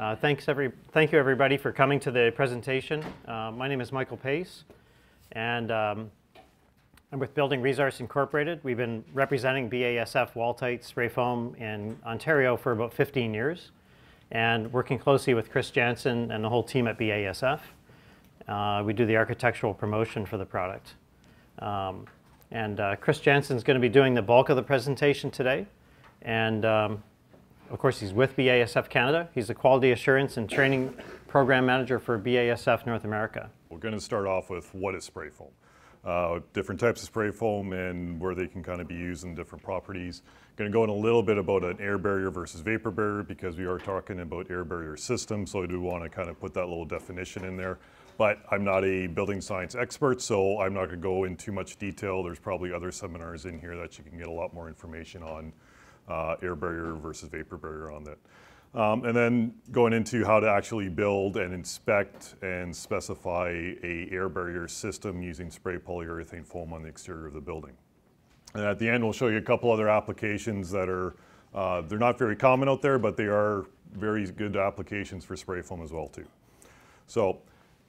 Uh, thanks every, thank you everybody for coming to the presentation. Uh, my name is Michael Pace, and um, I'm with Building Resource Incorporated. We've been representing BASF Walltite spray foam in Ontario for about 15 years, and working closely with Chris Janzen and the whole team at BASF. Uh, we do the architectural promotion for the product. Um, and uh, Chris Janzen is going to be doing the bulk of the presentation today. And um, of course, he's with BASF Canada. He's the Quality Assurance and Training Program Manager for BASF North America. We're going to start off with what is spray foam. Uh, different types of spray foam and where they can kind of be used in different properties. Going to go in a little bit about an air barrier versus vapor barrier because we are talking about air barrier systems, so I do want to kind of put that little definition in there. But I'm not a building science expert, so I'm not going to go in too much detail. There's probably other seminars in here that you can get a lot more information on uh, air barrier versus vapor barrier on that. Um, and then going into how to actually build and inspect and specify a air barrier system using spray polyurethane foam on the exterior of the building. And at the end, we'll show you a couple other applications that are, uh, they're not very common out there, but they are very good applications for spray foam as well too. So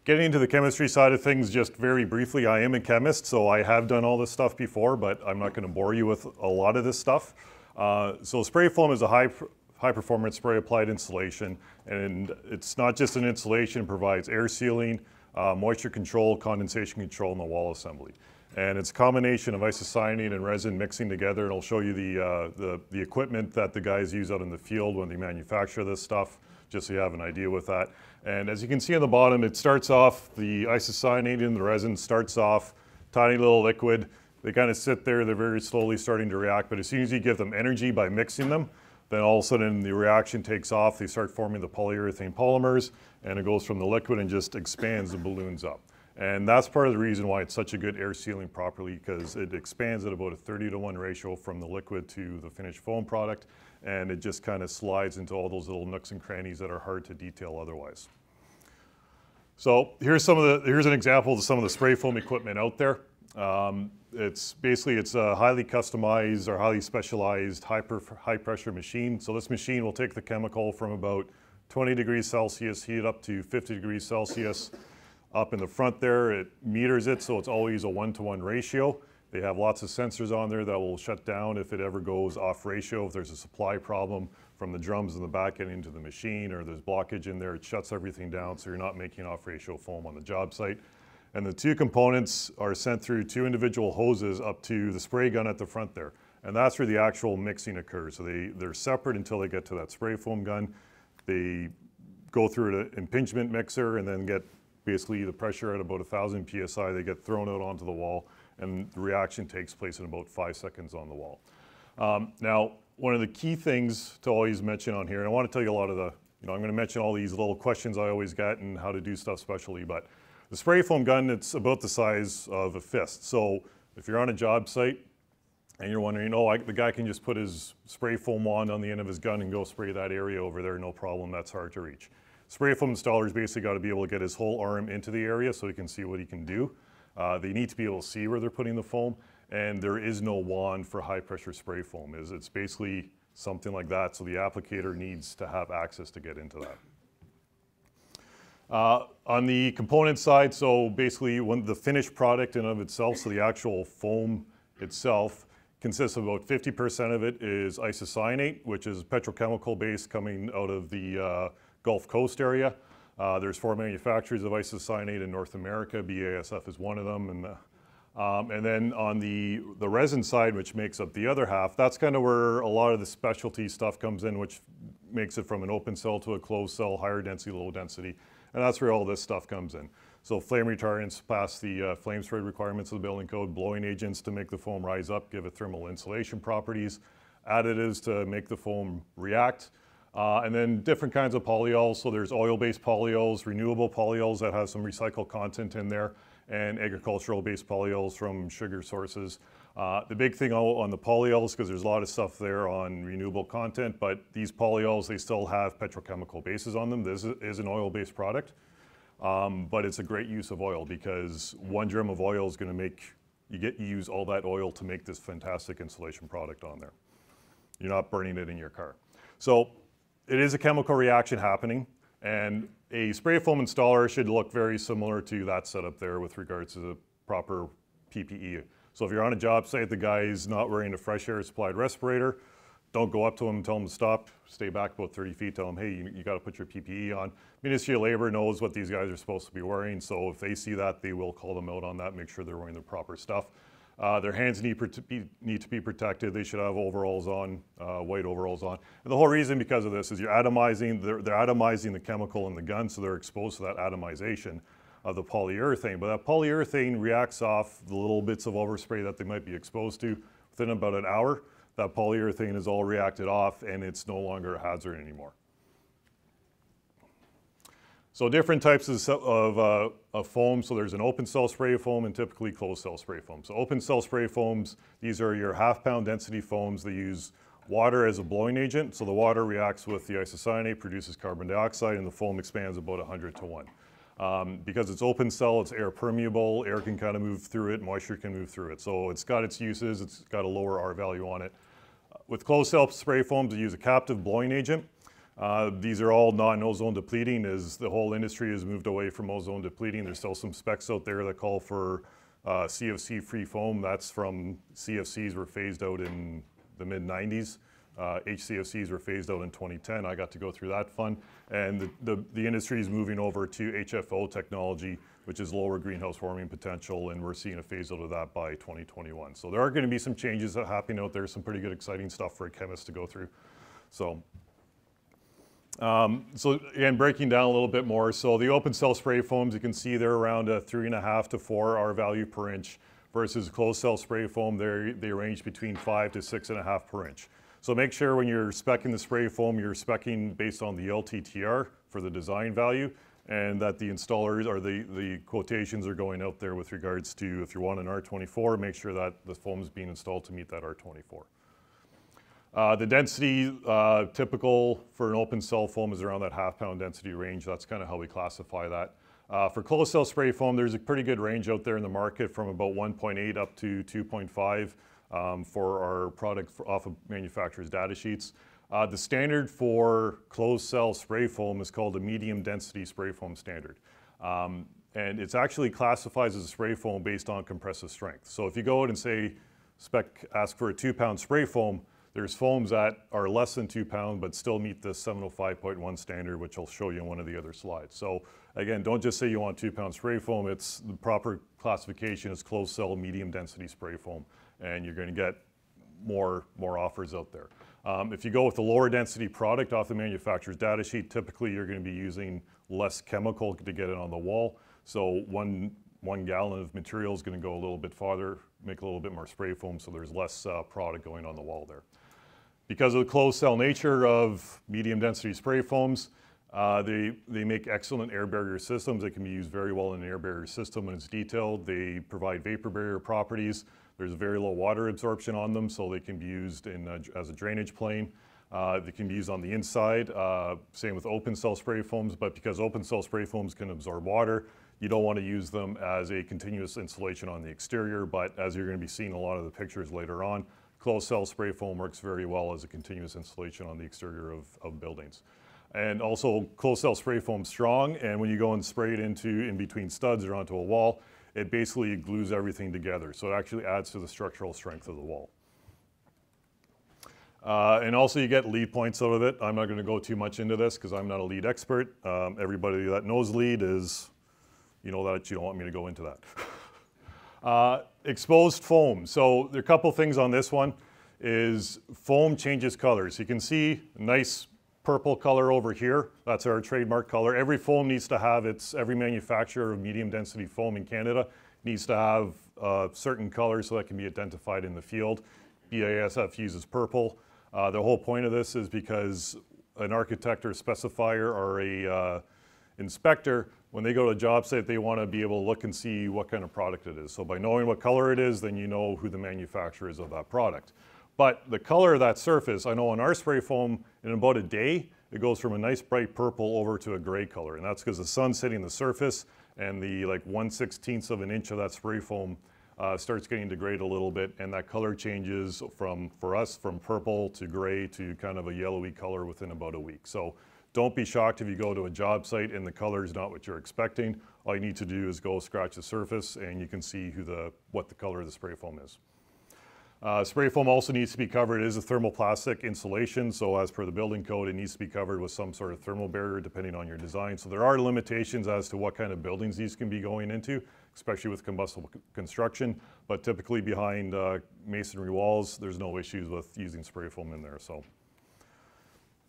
getting into the chemistry side of things, just very briefly, I am a chemist, so I have done all this stuff before, but I'm not gonna bore you with a lot of this stuff. Uh, so spray foam is a high, high performance spray applied insulation and it's not just an insulation, it provides air sealing, uh, moisture control, condensation control in the wall assembly. And it's a combination of isocyanate and resin mixing together and I'll show you the, uh, the, the equipment that the guys use out in the field when they manufacture this stuff, just so you have an idea with that. And as you can see on the bottom, it starts off, the isocyanate in the resin starts off tiny little liquid, they kind of sit there, they're very slowly starting to react, but as soon as you give them energy by mixing them, then all of a sudden the reaction takes off, they start forming the polyurethane polymers, and it goes from the liquid and just expands the balloons up. And that's part of the reason why it's such a good air sealing properly, because it expands at about a 30 to 1 ratio from the liquid to the finished foam product, and it just kind of slides into all those little nooks and crannies that are hard to detail otherwise. So here's some of the, here's an example of some of the spray foam equipment out there. Um, it's basically it's a highly customized or highly specialized high, high pressure machine. So this machine will take the chemical from about 20 degrees Celsius, heat up to 50 degrees Celsius. Up in the front there, it meters it, so it's always a one-to-one -one ratio. They have lots of sensors on there that will shut down if it ever goes off ratio. If there's a supply problem from the drums in the back end into the machine or there's blockage in there, it shuts everything down so you're not making off ratio foam on the job site. And the two components are sent through two individual hoses up to the spray gun at the front there. And that's where the actual mixing occurs. So they, they're separate until they get to that spray foam gun. They go through an impingement mixer and then get basically the pressure at about 1,000 PSI. They get thrown out onto the wall and the reaction takes place in about five seconds on the wall. Um, now, one of the key things to always mention on here, and I want to tell you a lot of the, you know, I'm going to mention all these little questions I always get and how to do stuff specially, but the spray foam gun, it's about the size of a fist. So if you're on a job site and you're wondering, oh, I, the guy can just put his spray foam wand on the end of his gun and go spray that area over there, no problem, that's hard to reach. Spray foam installers basically got to be able to get his whole arm into the area so he can see what he can do. Uh, they need to be able to see where they're putting the foam, and there is no wand for high pressure spray foam. It's basically something like that, so the applicator needs to have access to get into that. Uh, on the component side, so basically when the finished product in of itself, so the actual foam itself, consists of about 50% of it is isocyanate, which is petrochemical base coming out of the uh, Gulf Coast area. Uh, there's four manufacturers of isocyanate in North America. BASF is one of them. And, uh, um, and then on the, the resin side, which makes up the other half, that's kind of where a lot of the specialty stuff comes in, which makes it from an open cell to a closed cell, higher density, low density. And that's where all this stuff comes in. So flame retardants pass the uh, flame spread requirements of the building code, blowing agents to make the foam rise up, give it thermal insulation properties, additives to make the foam react, uh, and then different kinds of polyols. So there's oil-based polyols, renewable polyols that have some recycled content in there, and agricultural-based polyols from sugar sources. Uh, the big thing on the polyols, because there's a lot of stuff there on renewable content, but these polyols, they still have petrochemical bases on them. This is an oil-based product, um, but it's a great use of oil because one drum of oil is gonna make, you get you use all that oil to make this fantastic insulation product on there. You're not burning it in your car. So it is a chemical reaction happening. And a spray foam installer should look very similar to that setup there with regards to the proper PPE. So if you're on a job site, the guy is not wearing a fresh air supplied respirator, don't go up to him and tell him to stop. Stay back about 30 feet. Tell him, hey, you, you got to put your PPE on. Ministry of Labor knows what these guys are supposed to be wearing, so if they see that, they will call them out on that. Make sure they're wearing the proper stuff. Uh, their hands need, be, need to be protected. They should have overalls on, uh, white overalls on. And the whole reason because of this is you're atomizing, they're, they're atomizing the chemical in the gun, so they're exposed to that atomization of the polyurethane. But that polyurethane reacts off the little bits of overspray that they might be exposed to within about an hour that polyurethane is all reacted off and it's no longer a hazard anymore. So different types of, of, uh, of, foam. So there's an open cell spray foam and typically closed cell spray foam. So open cell spray foams, these are your half pound density foams. They use water as a blowing agent. So the water reacts with the isocyanate, produces carbon dioxide, and the foam expands about 100 to 1. Um, because it's open cell, it's air permeable, air can kind of move through it, moisture can move through it. So it's got its uses, it's got a lower R value on it. With closed cell spray foams, they use a captive blowing agent. Uh, these are all non-ozone depleting as the whole industry has moved away from ozone depleting. There's still some specs out there that call for uh, CFC free foam. That's from CFCs were phased out in the mid 90s. Uh, were phased out in 2010. I got to go through that fun. And the, the, the, industry is moving over to HFO technology, which is lower greenhouse warming potential, and we're seeing a phase out of that by 2021. So there are going to be some changes that happening out there, some pretty good exciting stuff for a chemist to go through. So, um, so again, breaking down a little bit more. So the open cell spray foams, you can see they're around a three and a half to four R value per inch versus closed cell spray foam, they range between five to six and a half per inch. So make sure when you're specing the spray foam, you're specing based on the LTTR for the design value and that the installers or the, the quotations are going out there with regards to if you want an R24, make sure that the foam is being installed to meet that R24. Uh, the density uh, typical for an open cell foam is around that half pound density range. That's kind of how we classify that. Uh, for closed cell spray foam, there's a pretty good range out there in the market from about 1.8 up to 2.5 um, for our product for, off of manufacturer's data sheets. Uh, the standard for closed cell spray foam is called a medium density spray foam standard. Um, and it's actually classified as a spray foam based on compressive strength. So if you go out and say, spec, ask for a two pound spray foam, there's foams that are less than two pound but still meet the 705.1 standard, which I'll show you in one of the other slides. So again, don't just say you want two pound spray foam. It's the proper classification is closed cell medium density spray foam and you're going to get more, more offers out there. Um, if you go with the lower density product off the manufacturer's data sheet, typically you're going to be using less chemical to get it on the wall. So one, one gallon of material is going to go a little bit farther, make a little bit more spray foam, so there's less uh, product going on the wall there. Because of the closed cell nature of medium density spray foams, uh, they, they make excellent air barrier systems. They can be used very well in an air barrier system when it's detailed. They provide vapor barrier properties. There's very low water absorption on them, so they can be used in a, as a drainage plane. Uh, they can be used on the inside, uh, same with open cell spray foams, but because open cell spray foams can absorb water, you don't want to use them as a continuous insulation on the exterior, but as you're going to be seeing a lot of the pictures later on, closed cell spray foam works very well as a continuous insulation on the exterior of, of buildings. And also closed cell spray foam strong, and when you go and spray it into in between studs or onto a wall, it basically glues everything together. So it actually adds to the structural strength of the wall. Uh, and also you get LEED points out of it. I'm not going to go too much into this because I'm not a LEED expert. Um, everybody that knows LEED is, you know that you don't want me to go into that. uh, exposed foam. So there are a couple things on this one is foam changes colors. You can see nice purple color over here. That's our trademark color. Every foam needs to have its, every manufacturer of medium density foam in Canada needs to have a certain color so that can be identified in the field. BASF uses purple. Uh, the whole point of this is because an architect or specifier or a uh, inspector, when they go to a job site, they want to be able to look and see what kind of product it is. So by knowing what color it is, then you know who the manufacturer is of that product. But the color of that surface, I know on our spray foam, in about a day, it goes from a nice bright purple over to a gray color. And that's because the sun's hitting the surface and the like 1 16th of an inch of that spray foam uh, starts getting degraded a little bit and that color changes from, for us, from purple to gray to kind of a yellowy color within about a week. So don't be shocked if you go to a job site and the color is not what you're expecting. All you need to do is go scratch the surface and you can see who the, what the color of the spray foam is. Uh, spray foam also needs to be covered. It is a thermoplastic insulation, so as per the building code, it needs to be covered with some sort of thermal barrier depending on your design. So there are limitations as to what kind of buildings these can be going into, especially with combustible construction. But typically behind uh, masonry walls, there's no issues with using spray foam in there. So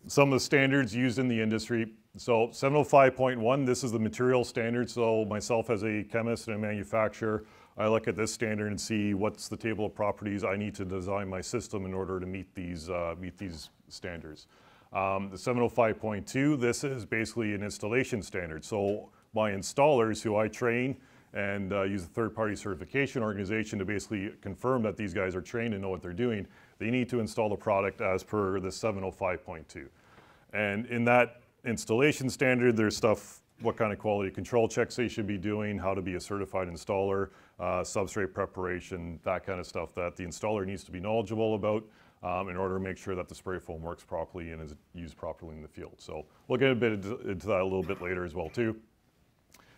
some of the standards used in the industry. So 705.1, this is the material standard. So myself as a chemist and a manufacturer, I look at this standard and see what's the table of properties I need to design my system in order to meet these, uh, meet these standards. Um, the 705.2, this is basically an installation standard. So my installers who I train and uh, use a third-party certification organization to basically confirm that these guys are trained and know what they're doing, they need to install the product as per the 705.2. And in that installation standard, there's stuff, what kind of quality control checks they should be doing, how to be a certified installer, uh, substrate preparation, that kind of stuff that the installer needs to be knowledgeable about um, in order to make sure that the spray foam works properly and is used properly in the field. So we'll get a bit into that a little bit later as well too.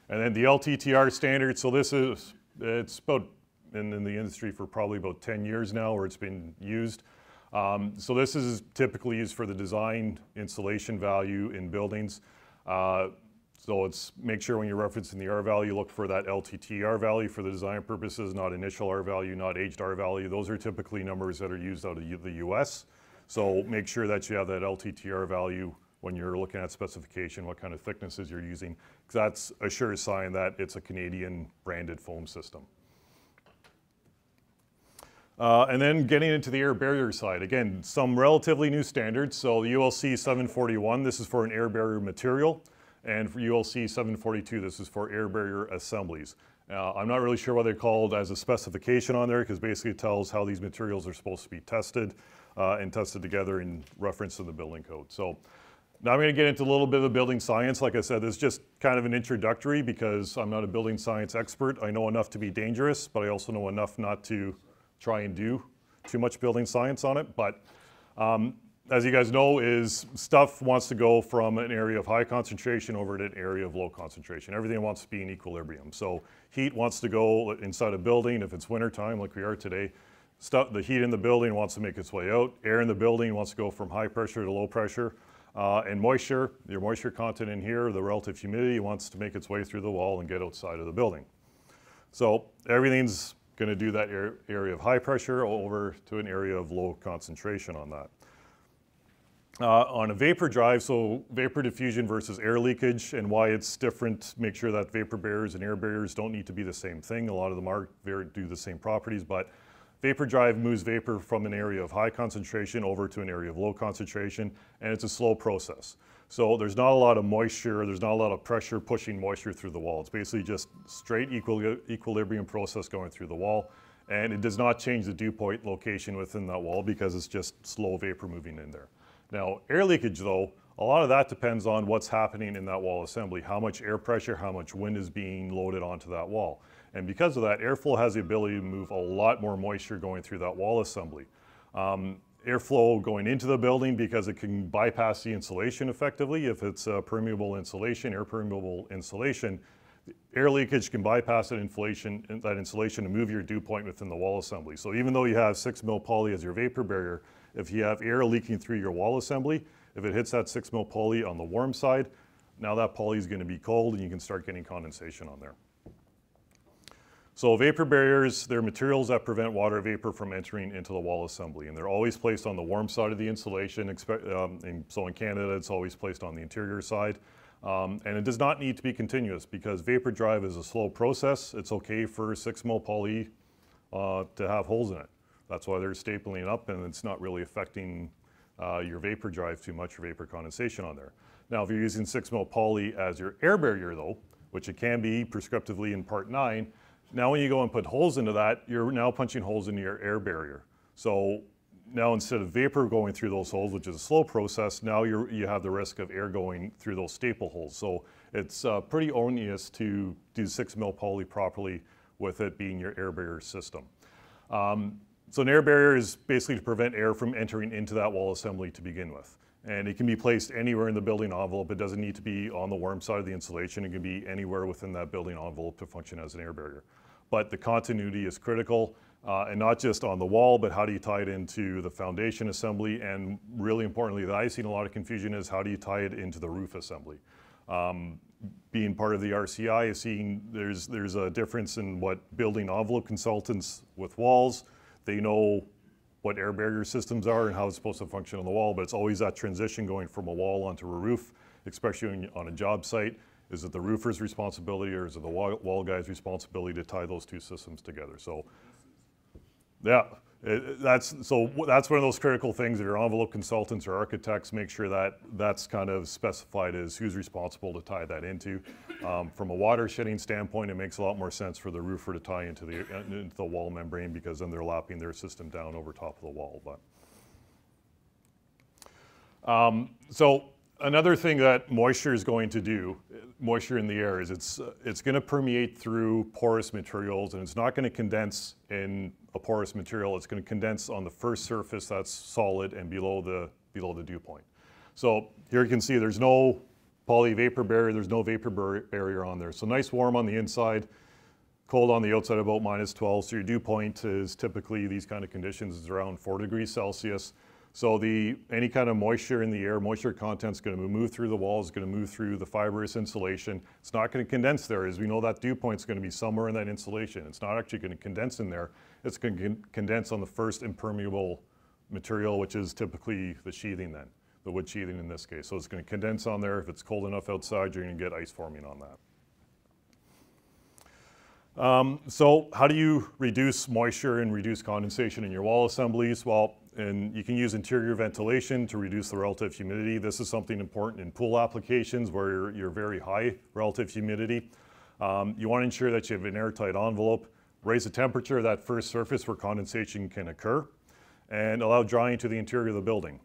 And then the LTTR standard, so this is, it's about, in, in the industry for probably about 10 years now where it's been used. Um, so this is typically used for the design insulation value in buildings. Uh, so it's make sure when you're referencing the R value, look for that LTTR value for the design purposes, not initial R value, not aged R value. Those are typically numbers that are used out of the US. So make sure that you have that LTTR value when you're looking at specification, what kind of thicknesses you're using, because that's a sure sign that it's a Canadian branded foam system. Uh, and then getting into the air barrier side, again, some relatively new standards. So the ULC 741, this is for an air barrier material, and for ULC 742, this is for air barrier assemblies. Uh, I'm not really sure what they're called as a specification on there, because basically it tells how these materials are supposed to be tested uh, and tested together in reference to the building code. So now I'm going to get into a little bit of the building science. Like I said, this is just kind of an introductory because I'm not a building science expert. I know enough to be dangerous, but I also know enough not to try and do too much building science on it. But um, as you guys know, is stuff wants to go from an area of high concentration over to an area of low concentration. Everything wants to be in equilibrium. So heat wants to go inside a building if it's wintertime like we are today. Stuff, the heat in the building wants to make its way out. Air in the building wants to go from high pressure to low pressure. Uh, and moisture, your moisture content in here, the relative humidity wants to make its way through the wall and get outside of the building. So everything's going to do that area of high pressure over to an area of low concentration on that. Uh, on a vapor drive, so vapor diffusion versus air leakage and why it's different, make sure that vapor barriers and air barriers don't need to be the same thing. A lot of them are very, do the same properties, but vapor drive moves vapor from an area of high concentration over to an area of low concentration, and it's a slow process. So there's not a lot of moisture, there's not a lot of pressure pushing moisture through the wall. It's basically just straight equil equilibrium process going through the wall. And it does not change the dew point location within that wall because it's just slow vapor moving in there. Now, air leakage though, a lot of that depends on what's happening in that wall assembly, how much air pressure, how much wind is being loaded onto that wall. And because of that, airflow has the ability to move a lot more moisture going through that wall assembly. Um, airflow going into the building because it can bypass the insulation effectively. If it's a permeable insulation, air permeable insulation, air leakage can bypass that insulation, that insulation to move your dew point within the wall assembly. So even though you have six mil poly as your vapor barrier, if you have air leaking through your wall assembly, if it hits that six mil poly on the warm side, now that poly is going to be cold and you can start getting condensation on there. So vapor barriers, they're materials that prevent water vapor from entering into the wall assembly, and they're always placed on the warm side of the insulation. Um, and so in Canada, it's always placed on the interior side. Um, and it does not need to be continuous because vapor drive is a slow process. It's okay for 6 mil poly uh, to have holes in it. That's why they're stapling up and it's not really affecting uh, your vapor drive too much or vapor condensation on there. Now, if you're using 6 mil poly as your air barrier though, which it can be prescriptively in part 9, now when you go and put holes into that, you're now punching holes into your air barrier. So now instead of vapor going through those holes, which is a slow process, now you you have the risk of air going through those staple holes. So it's uh, pretty onerous to do six mil poly properly with it being your air barrier system. Um, so an air barrier is basically to prevent air from entering into that wall assembly to begin with. And it can be placed anywhere in the building envelope. It doesn't need to be on the warm side of the insulation. It can be anywhere within that building envelope to function as an air barrier. But the continuity is critical, uh, and not just on the wall, but how do you tie it into the foundation assembly? And really importantly, that I've seen a lot of confusion is how do you tie it into the roof assembly? Um, being part of the RCI is seeing there's, there's a difference in what building envelope consultants with walls, they know what air barrier systems are and how it's supposed to function on the wall, but it's always that transition going from a wall onto a roof, especially on a job site. Is it the roofer's responsibility or is it the wall, wall guy's responsibility to tie those two systems together? So, yeah, it, that's so that's one of those critical things that your envelope consultants or architects make sure that that's kind of specified as who's responsible to tie that into. Um, from a water shedding standpoint, it makes a lot more sense for the roofer to tie into the into the wall membrane because then they're lapping their system down over top of the wall. But um, so another thing that moisture is going to do, moisture in the air, is it's uh, it's going to permeate through porous materials and it's not going to condense in a porous material, it's going to condense on the first surface that's solid and below the, below the dew point. So here you can see there's no poly vapor barrier, there's no vapor barrier on there. So nice warm on the inside, cold on the outside about minus 12. So your dew point is typically these kind of conditions is around four degrees Celsius. So the any kind of moisture in the air, moisture content is going to move through the walls, going to move through the fibrous insulation. It's not going to condense there, as we know that dew point is going to be somewhere in that insulation. It's not actually going to condense in there. It's going to condense on the first impermeable material, which is typically the sheathing then, the wood sheathing in this case. So it's going to condense on there. If it's cold enough outside, you're going to get ice forming on that. Um, so how do you reduce moisture and reduce condensation in your wall assemblies? Well, and you can use interior ventilation to reduce the relative humidity. This is something important in pool applications where you're, you're very high relative humidity. Um, you want to ensure that you have an airtight envelope, raise the temperature of that first surface where condensation can occur, and allow drying to the interior of the building.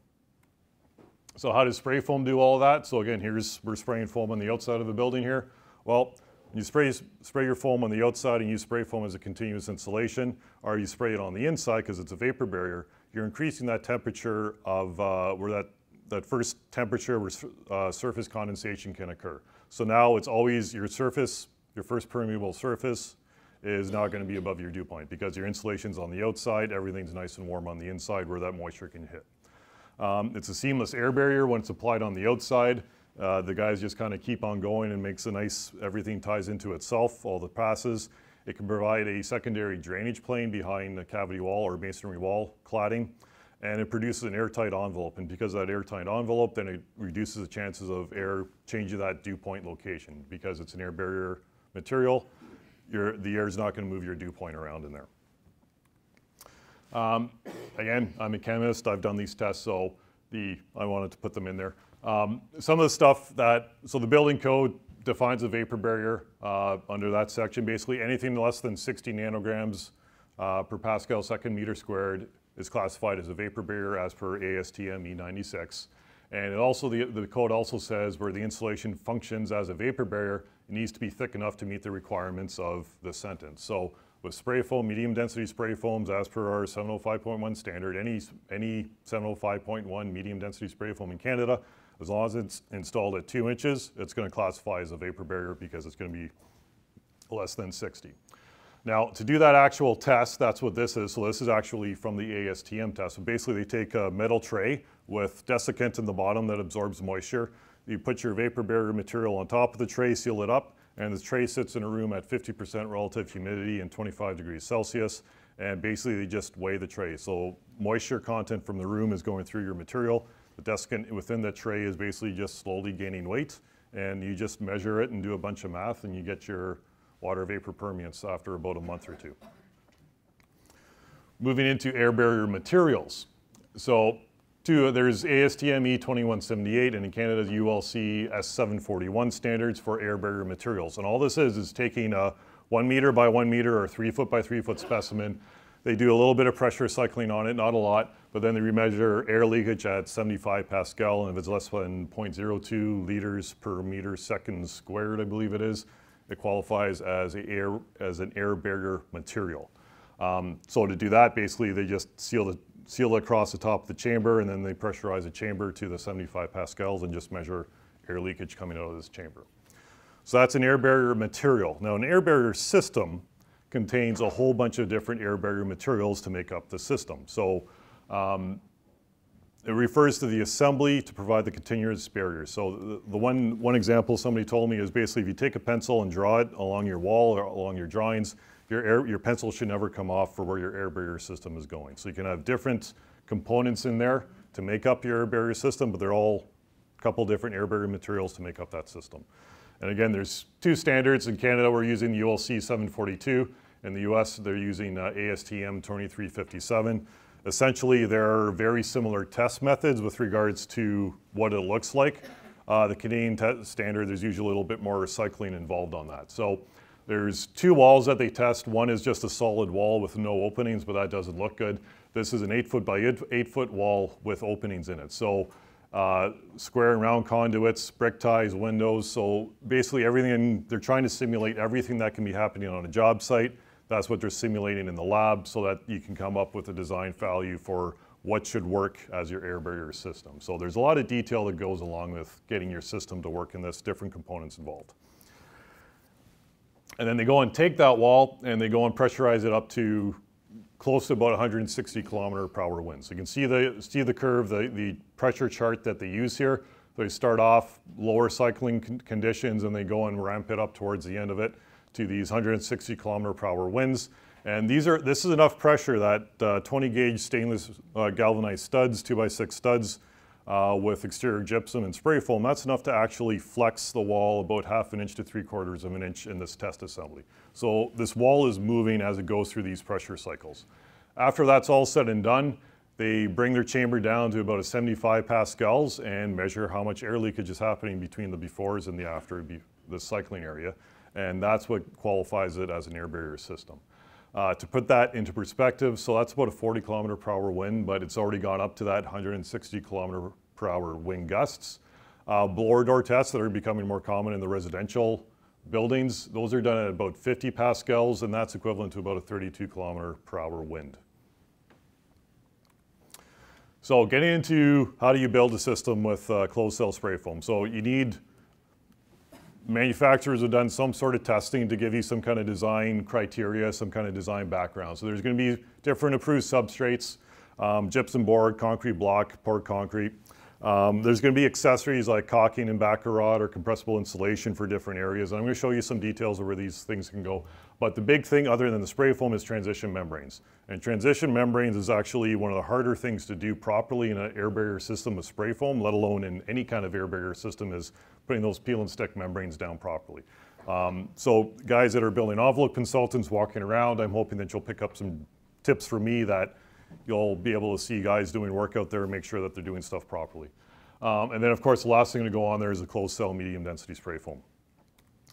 So how does spray foam do all that? So again, here's, we're spraying foam on the outside of the building here. Well, you spray, spray your foam on the outside and use spray foam as a continuous insulation, or you spray it on the inside because it's a vapor barrier, you're increasing that temperature of uh, where that, that first temperature where uh, surface condensation can occur. So now it's always your surface, your first permeable surface is not going to be above your dew point because your insulation's on the outside, everything's nice and warm on the inside where that moisture can hit. Um, it's a seamless air barrier when it's applied on the outside. Uh, the guys just kind of keep on going and makes a nice, everything ties into itself, all the passes. It can provide a secondary drainage plane behind the cavity wall or masonry wall cladding, and it produces an airtight envelope. And because of that airtight envelope, then it reduces the chances of air changing that dew point location. Because it's an air barrier material, the air is not going to move your dew point around in there. Um, again, I'm a chemist. I've done these tests, so the I wanted to put them in there. Um, some of the stuff that, so the building code defines a vapor barrier uh, under that section. Basically, anything less than 60 nanograms uh, per Pascal second meter squared is classified as a vapor barrier as per ASTM E96. And it also, the, the code also says where the insulation functions as a vapor barrier, it needs to be thick enough to meet the requirements of the sentence. So with spray foam, medium density spray foams, as per our 705.1 standard, any, any 705.1 medium density spray foam in Canada as long as it's installed at two inches, it's going to classify as a vapor barrier because it's going to be less than 60. Now, to do that actual test, that's what this is. So this is actually from the ASTM test. So basically, they take a metal tray with desiccant in the bottom that absorbs moisture. You put your vapor barrier material on top of the tray, seal it up, and the tray sits in a room at 50% relative humidity and 25 degrees Celsius. And basically, they just weigh the tray. So moisture content from the room is going through your material. The desiccant within the tray is basically just slowly gaining weight and you just measure it and do a bunch of math and you get your water vapor permeance after about a month or two. Moving into air barrier materials. So two, there's ASTM E2178 and in Canada ULC S741 standards for air barrier materials. And all this is is taking a one meter by one meter or three foot by three foot specimen. They do a little bit of pressure cycling on it, not a lot, but then they remeasure air leakage at 75 Pascal, and if it's less than 0.02 liters per meter second squared, I believe it is, it qualifies as, air, as an air barrier material. Um, so to do that, basically they just seal the seal it across the top of the chamber and then they pressurize the chamber to the 75 pascals and just measure air leakage coming out of this chamber. So that's an air barrier material. Now an air barrier system contains a whole bunch of different air barrier materials to make up the system. So um, it refers to the assembly to provide the continuous barrier. So the, the, one, one example somebody told me is basically if you take a pencil and draw it along your wall or along your drawings, your, air, your pencil should never come off for where your air barrier system is going. So you can have different components in there to make up your air barrier system, but they're all a couple different air barrier materials to make up that system. And again, there's two standards. In Canada, we're using the ULC 742. In the US, they're using uh, ASTM 2357. Essentially, there are very similar test methods with regards to what it looks like. Uh, the Canadian standard, there's usually a little bit more recycling involved on that. So there's two walls that they test. One is just a solid wall with no openings, but that doesn't look good. This is an eight foot by eight, foot wall with openings in it. So uh, square and round conduits, brick ties, windows. So basically everything, they're trying to simulate everything that can be happening on a job site that's what they're simulating in the lab so that you can come up with a design value for what should work as your air barrier system. So there's a lot of detail that goes along with getting your system to work in this, different components involved. And then they go and take that wall and they go and pressurize it up to close to about 160 kilometer per hour winds. So you can see the, see the curve, the, the pressure chart that they use here. They start off lower cycling con conditions and they go and ramp it up towards the end of it to these 160 kilometer per hour winds. And these are, this is enough pressure that uh, 20 gauge stainless uh, galvanized studs, 2x6 studs uh, with exterior gypsum and spray foam, that's enough to actually flex the wall about half an inch to three quarters of an inch in this test assembly. So this wall is moving as it goes through these pressure cycles. After that's all said and done, they bring their chamber down to about a 75 pascals and measure how much air leakage is happening between the befores and the after the cycling area and that's what qualifies it as an air barrier system. Uh, to put that into perspective, so that's about a 40 kilometer per hour wind, but it's already gone up to that 160 kilometer per hour wind gusts. Uh, blower door tests that are becoming more common in the residential buildings, those are done at about 50 pascals, and that's equivalent to about a 32 kilometer per hour wind. So getting into how do you build a system with uh, closed cell spray foam. So you need manufacturers have done some sort of testing to give you some kind of design criteria, some kind of design background. So there's going to be different approved substrates, um, gypsum board, concrete block, poured concrete. Um, there's going to be accessories like caulking and backer rod or compressible insulation for different areas. And I'm going to show you some details of where these things can go. But the big thing other than the spray foam is transition membranes. And transition membranes is actually one of the harder things to do properly in an air barrier system with spray foam, let alone in any kind of air barrier system is putting those peel and stick membranes down properly. Um, so guys that are building envelope consultants walking around, I'm hoping that you'll pick up some tips for me that you'll be able to see guys doing work out there and make sure that they're doing stuff properly. Um, and then of course the last thing to go on there is a closed cell medium density spray foam.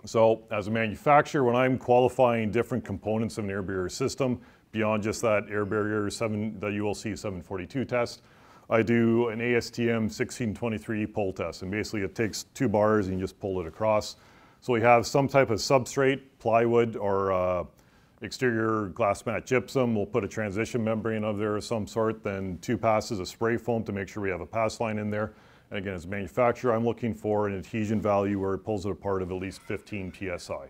So as a manufacturer, when I'm qualifying different components of an air barrier system, beyond just that air barrier 7, the ULC 742 test, I do an ASTM 1623 pull test. And basically it takes two bars and you just pull it across. So we have some type of substrate, plywood or uh, exterior glass mat gypsum. We'll put a transition membrane of there of some sort, then two passes of spray foam to make sure we have a pass line in there. And again, as a manufacturer, I'm looking for an adhesion value where it pulls it apart of at least 15 PSI.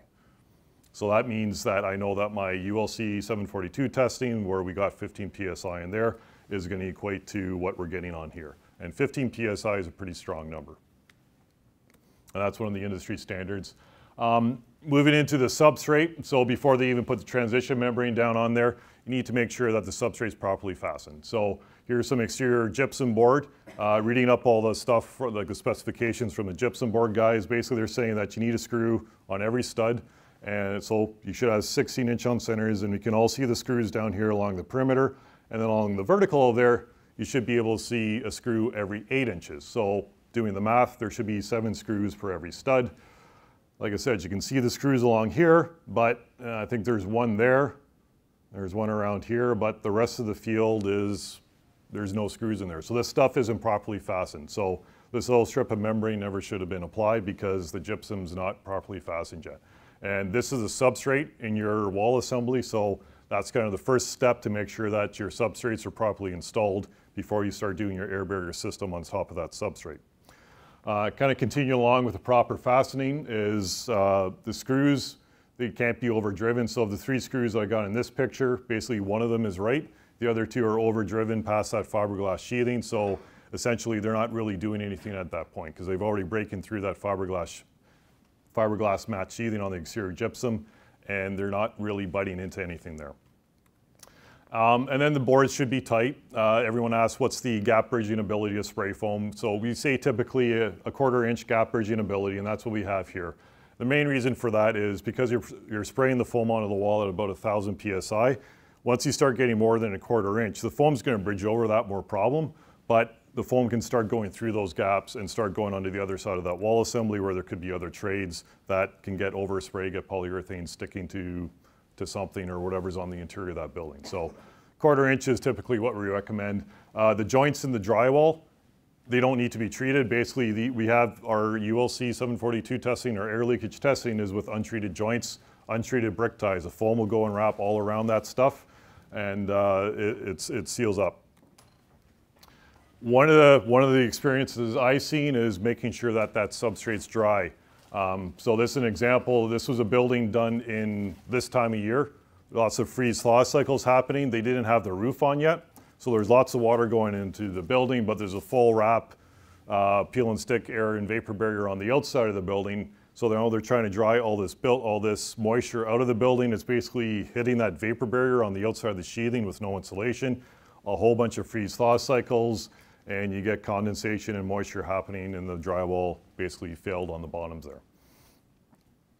So that means that I know that my ULC 742 testing, where we got 15 PSI in there, is going to equate to what we're getting on here. And 15 PSI is a pretty strong number. And that's one of the industry standards. Um, moving into the substrate, so before they even put the transition membrane down on there, you need to make sure that the substrate is properly fastened. So here's some exterior gypsum board. Uh, reading up all the stuff, for, like the specifications from the gypsum board guys, basically they're saying that you need a screw on every stud. And so you should have 16 inch on centers and we can all see the screws down here along the perimeter. And then along the vertical there, you should be able to see a screw every eight inches. So doing the math, there should be seven screws for every stud. Like I said, you can see the screws along here, but uh, I think there's one there. There's one around here, but the rest of the field is, there's no screws in there. So this stuff isn't properly fastened. So this little strip of membrane never should have been applied because the gypsum's not properly fastened yet. And this is a substrate in your wall assembly, so That's kind of the first step to make sure that your substrates are properly installed before you start doing your air barrier system on top of that substrate. Uh, kind of continue along with the proper fastening is uh, the screws, they can't be overdriven. So of the three screws I got in this picture, basically one of them is right. The other two are overdriven past that fiberglass sheathing. So essentially they're not really doing anything at that point because they've already broken through that fiberglass, fiberglass mat sheathing on the exterior gypsum and they're not really biting into anything there. Um, and then the boards should be tight. Uh, everyone asks what's the gap bridging ability of spray foam. So we say typically a, a, quarter inch gap bridging ability and that's what we have here. The main reason for that is because you're, you're spraying the foam onto the wall at about 1000 PSI. Once you start getting more than a quarter inch, the foam's gonna bridge over that more problem, but the foam can start going through those gaps and start going onto the other side of that wall assembly where there could be other trades that can get overspray, get polyurethane sticking to to something or whatever's on the interior of that building. So quarter inch is typically what we recommend. Uh, the joints in the drywall, they don't need to be treated. Basically, the, we have our ULC 742 testing, our air leakage testing is with untreated joints, untreated brick ties. The foam will go and wrap all around that stuff and uh, it, it seals up. One of, the, one of the experiences I've seen is making sure that that substrate's dry. Um, so this is an example. This was a building done in this time of year. Lots of freeze thaw cycles happening. They didn't have the roof on yet. So there's lots of water going into the building, but there's a full wrap uh, peel and stick air and vapor barrier on the outside of the building. So now they're trying to dry all this built all this moisture out of the building. It's basically hitting that vapor barrier on the outside of the sheathing with no insulation. A whole bunch of freeze thaw cycles and you get condensation and moisture happening and the drywall basically failed on the bottoms there.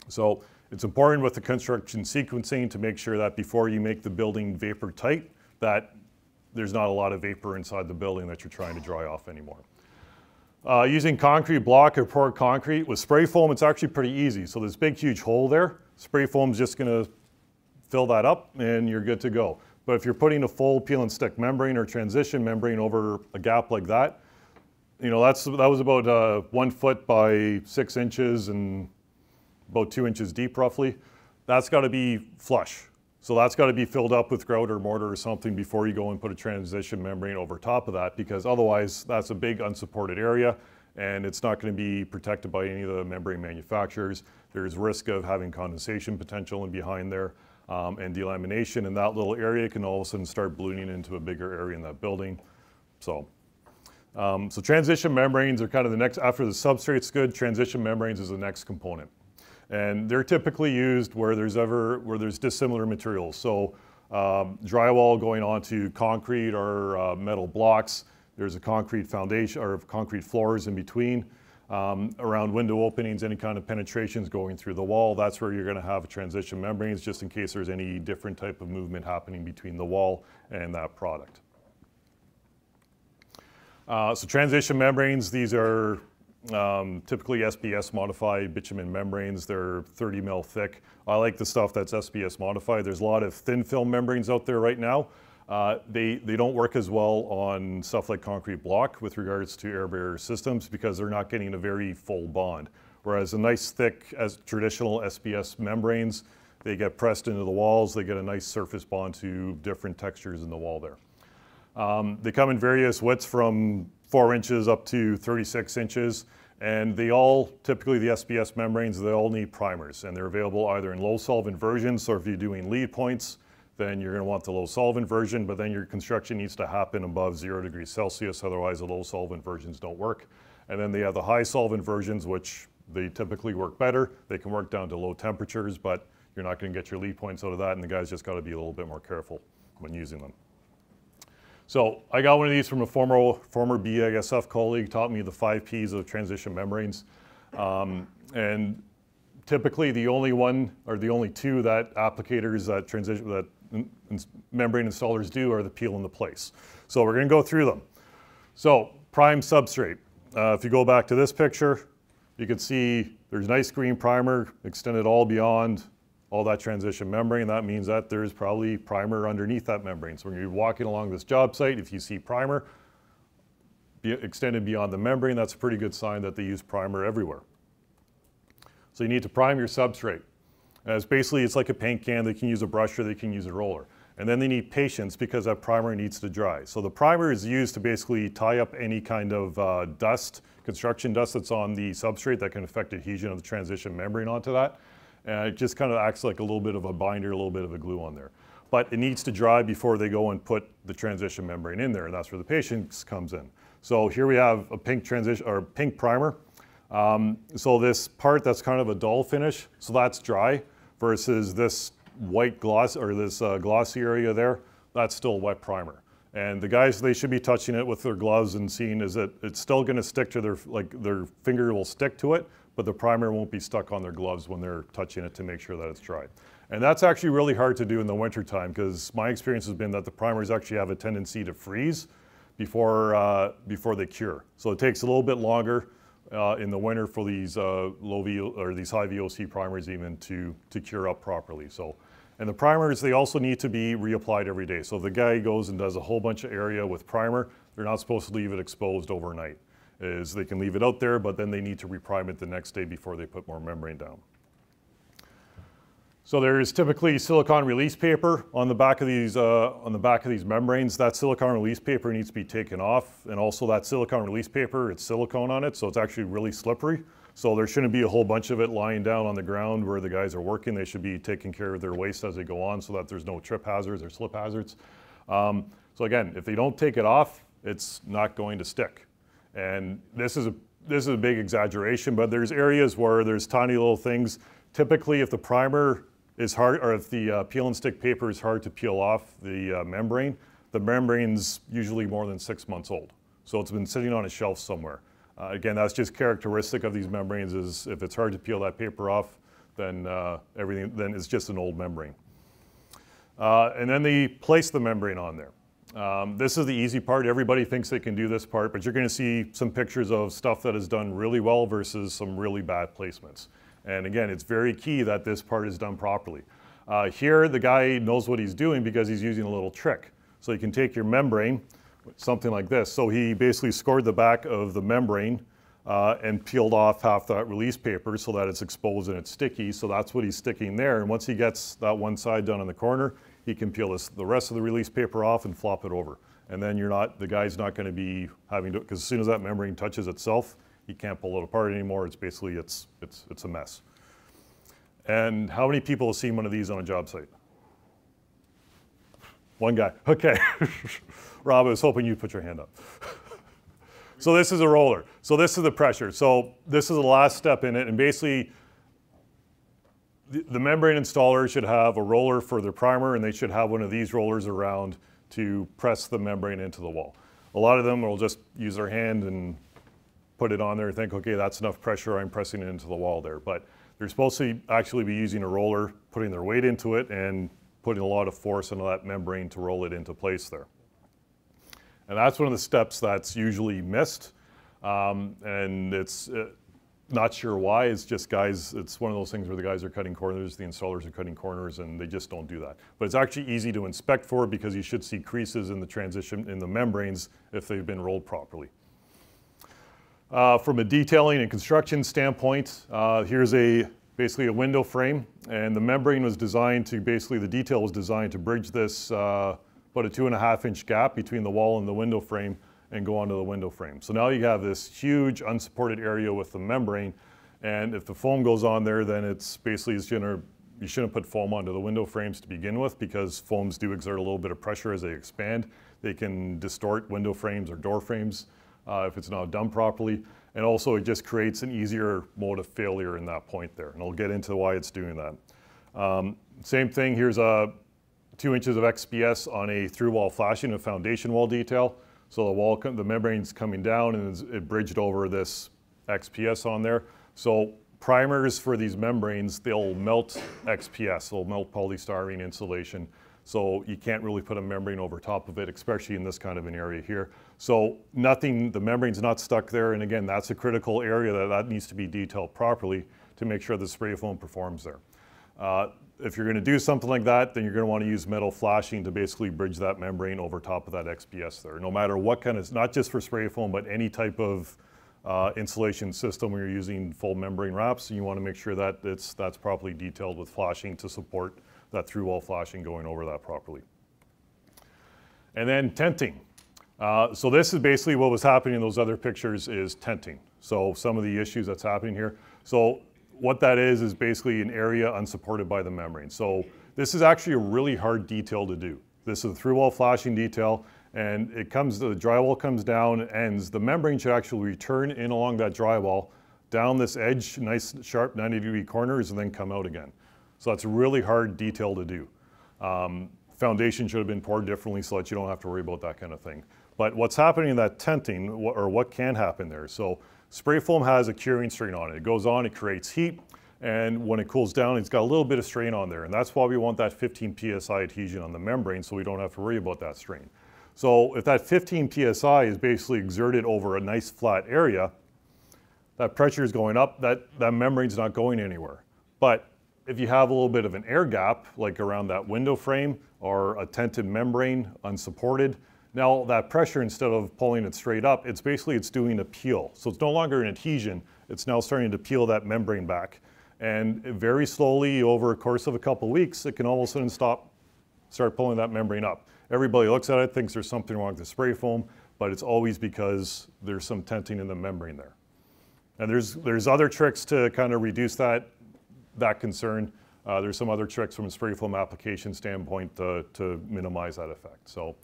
So it's important with the construction sequencing to make sure that before you make the building vapor tight, that there's not a lot of vapor inside the building that you're trying to dry off anymore. Uh, using concrete block or poured concrete with spray foam, it's actually pretty easy. So this big huge hole there, spray foam's just gonna fill that up and you're good to go. But if you're putting a full peel and stick membrane or transition membrane over a gap like that, you know, that's, that was about uh, one foot by six inches and about two inches deep roughly. That's gotta be flush. So that's gotta be filled up with grout or mortar or something before you go and put a transition membrane over top of that because otherwise that's a big unsupported area and it's not going to be protected by any of the membrane manufacturers. There's risk of having condensation potential in behind there um, and delamination in that little area can all of a sudden start ballooning into a bigger area in that building. So, um, so transition membranes are kind of the next, after the substrate's good, transition membranes is the next component. And they're typically used where there's ever, where there's dissimilar materials. So um, drywall going onto concrete or uh, metal blocks, there's a concrete foundation or concrete floors in between um, around window openings, any kind of penetrations going through the wall. That's where you're going to have transition membranes just in case there's any different type of movement happening between the wall and that product. Uh, so transition membranes, these are um, typically SBS modified bitumen membranes. They're 30 mil thick. I like the stuff that's SBS modified. There's a lot of thin film membranes out there right now. Uh, they, they don't work as well on stuff like concrete block with regards to air barrier systems because they're not getting a very full bond. Whereas a nice thick as traditional SBS membranes, they get pressed into the walls, they get a nice surface bond to different textures in the wall there. Um, they come in various widths from four inches up to 36 inches. And they all, typically the SBS membranes, they all need primers and they're available either in low solvent versions. So if you're doing LEED points, then you're going to want the low solvent version, but then your construction needs to happen above zero degrees Celsius, otherwise the low solvent versions don't work. And then they have the high solvent versions, which they typically work better. They can work down to low temperatures, but you're not going to get your LEED points out of that, and the guys just got to be a little bit more careful when using them. So I got one of these from a former, former BASF colleague, taught me the five Ps of transition membranes. Um, and typically the only one or the only two that applicators that transition that membrane installers do are the peel and the place. So we're going to go through them. So prime substrate. Uh, if you go back to this picture, you can see there's nice green primer extended all beyond all that transition membrane. That means that there's probably primer underneath that membrane. So when you're walking along this job site, if you see primer be extended beyond the membrane, that's a pretty good sign that they use primer everywhere. So you need to prime your substrate. As basically, it's like a paint can. They can use a brush or they can use a roller. And then they need patience because that primer needs to dry. So the primer is used to basically tie up any kind of uh, dust, construction dust that's on the substrate that can affect adhesion of the transition membrane onto that. And it just kind of acts like a little bit of a binder, a little bit of a glue on there. But it needs to dry before they go and put the transition membrane in there, and that's where the patience comes in. So here we have a pink transition or pink primer. Um, so this part that's kind of a dull finish, so that's dry, versus this white gloss or this uh, glossy area there, that's still wet primer. And the guys, they should be touching it with their gloves and seeing is that it's still gonna stick to their, like their finger will stick to it, but the primer won't be stuck on their gloves when they're touching it to make sure that it's dry. And that's actually really hard to do in the wintertime because my experience has been that the primers actually have a tendency to freeze before, uh, before they cure. So it takes a little bit longer uh, in the winter for these uh, low VO, or these high VOC primers even to, to cure up properly. So and the primers, they also need to be reapplied every day. So if the guy goes and does a whole bunch of area with primer, they're not supposed to leave it exposed overnight. Is they can leave it out there, but then they need to reprime it the next day before they put more membrane down. So there is typically silicon release paper on the back of these uh, on the back of these membranes. That silicon release paper needs to be taken off, and also that silicon release paper, it's silicone on it, so it's actually really slippery. So there shouldn't be a whole bunch of it lying down on the ground where the guys are working. They should be taking care of their waste as they go on so that there's no trip hazards or slip hazards. Um, so again, if they don't take it off, it's not going to stick. And this is a this is a big exaggeration, but there's areas where there's tiny little things. Typically, if the primer is hard, or if the uh, peel and stick paper is hard to peel off the uh, membrane, the membrane's usually more than six months old. So it's been sitting on a shelf somewhere. Uh, again, that's just characteristic of these membranes is if it's hard to peel that paper off, then uh, everything, then it's just an old membrane. Uh, and then they place the membrane on there. Um, this is the easy part. Everybody thinks they can do this part, but you're going to see some pictures of stuff that is done really well versus some really bad placements. And again, it's very key that this part is done properly. Uh, here, the guy knows what he's doing because he's using a little trick. So you can take your membrane, something like this. So he basically scored the back of the membrane uh, and peeled off half that release paper so that it's exposed and it's sticky. So that's what he's sticking there. And once he gets that one side done in the corner, he can peel this, the rest of the release paper off and flop it over. And then you're not, the guy's not going to be having to, because as soon as that membrane touches itself, he can't pull it apart anymore. It's basically, it's, it's, it's a mess. And how many people have seen one of these on a job site? One guy. Okay. Rob, I was hoping you'd put your hand up. so this is a roller. So this is the pressure. So this is the last step in it. And basically, the, the membrane installer should have a roller for their primer, and they should have one of these rollers around to press the membrane into the wall. A lot of them will just use their hand and put it on there and think, okay, that's enough pressure, I'm pressing it into the wall there. But they're supposed to actually be using a roller, putting their weight into it, and putting a lot of force into that membrane to roll it into place there. And that's one of the steps that's usually missed. Um, and it's uh, not sure why. It's just guys, it's one of those things where the guys are cutting corners, the installers are cutting corners, and they just don't do that. But it's actually easy to inspect for because you should see creases in the transition, in the membranes if they've been rolled properly. Uh, from a detailing and construction standpoint, uh, here's a basically a window frame, and the membrane was designed to basically the detail was designed to bridge this uh, about a two and a half inch gap between the wall and the window frame and go onto the window frame. So now you have this huge unsupported area with the membrane, and if the foam goes on there, then it's basically it's gonna, you shouldn't put foam onto the window frames to begin with because foams do exert a little bit of pressure as they expand. They can distort window frames or door frames if it's not done properly. And also it just creates an easier mode of failure in that point there. And I'll get into why it's doing that. Um, same thing, here's a two inches of XPS on a through wall flashing, a foundation wall detail. So the wall, the membrane's coming down and it bridged over this XPS on there. So primers for these membranes, they'll melt XPS, they'll melt polystyrene insulation. So you can't really put a membrane over top of it, especially in this kind of an area here. So nothing, the membrane's not stuck there. And again, that's a critical area that, that needs to be detailed properly to make sure the spray foam performs there. Uh, if you're going to do something like that, then you're going to want to use metal flashing to basically bridge that membrane over top of that XPS there. No matter what kind of, not just for spray foam, but any type of uh, insulation system where you're using full membrane wraps, you want to make sure that it's, that's properly detailed with flashing to support that through wall flashing going over that properly. And then tenting. Uh, so this is basically what was happening in those other pictures is tenting. So some of the issues that's happening here. So what that is is basically an area unsupported by the membrane. So this is actually a really hard detail to do. This is a through wall flashing detail and it comes, the drywall comes down and ends. The membrane should actually return in along that drywall, down this edge, nice sharp 90 degree corners and then come out again. So that's a really hard detail to do. Um, foundation should have been poured differently so that you don't have to worry about that kind of thing. But what's happening in that tenting, or what can happen there, so spray foam has a curing strain on it. It goes on, it creates heat, and when it cools down, it's got a little bit of strain on there. And that's why we want that 15 PSI adhesion on the membrane so we don't have to worry about that strain. So if that 15 PSI is basically exerted over a nice flat area, that pressure is going up, that, that membrane's not going anywhere. But if you have a little bit of an air gap, like around that window frame or a tented membrane unsupported, now that pressure, instead of pulling it straight up, it's basically, it's doing a peel. So it's no longer an adhesion, it's now starting to peel that membrane back. And very slowly, over a course of a couple of weeks, it can all of a sudden stop, start pulling that membrane up. Everybody looks at it, thinks there's something wrong with the spray foam, but it's always because there's some tenting in the membrane there. And there's, there's other tricks to kind of reduce that, that concern. Uh, there's some other tricks from a spray foam application standpoint to, to minimize that effect. So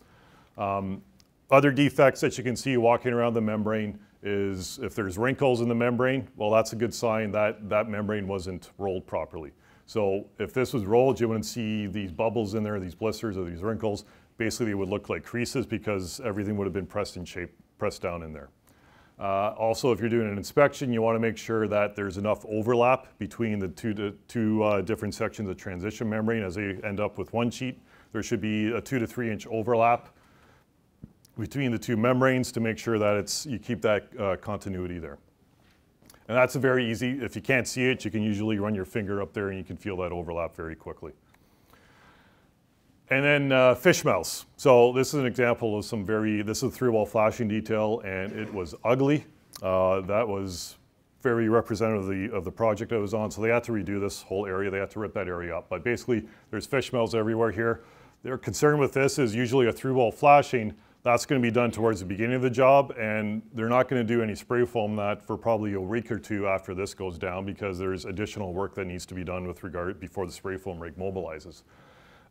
um, other defects that you can see walking around the membrane is if there's wrinkles in the membrane, well, that's a good sign that that membrane wasn't rolled properly. So if this was rolled, you wouldn't see these bubbles in there, these blisters or these wrinkles. Basically, it would look like creases because everything would have been pressed in shape, pressed down in there. Uh, also, if you're doing an inspection, you want to make sure that there's enough overlap between the two, two uh, different sections of transition membrane as they end up with one sheet. There should be a two to three inch overlap between the two membranes to make sure that it's, you keep that uh, continuity there. And that's a very easy, if you can't see it, you can usually run your finger up there and you can feel that overlap very quickly. And then uh, fish mouths. So this is an example of some very, this is a through-wall flashing detail and it was ugly. Uh, that was very representative of the, of the project I was on. So they had to redo this whole area. They had to rip that area up. But basically there's fish mouths everywhere here. Their concern with this is usually a through-wall flashing that's going to be done towards the beginning of the job, and they're not going to do any spray foam that for probably a week or two after this goes down because there's additional work that needs to be done with regard before the spray foam rig mobilizes.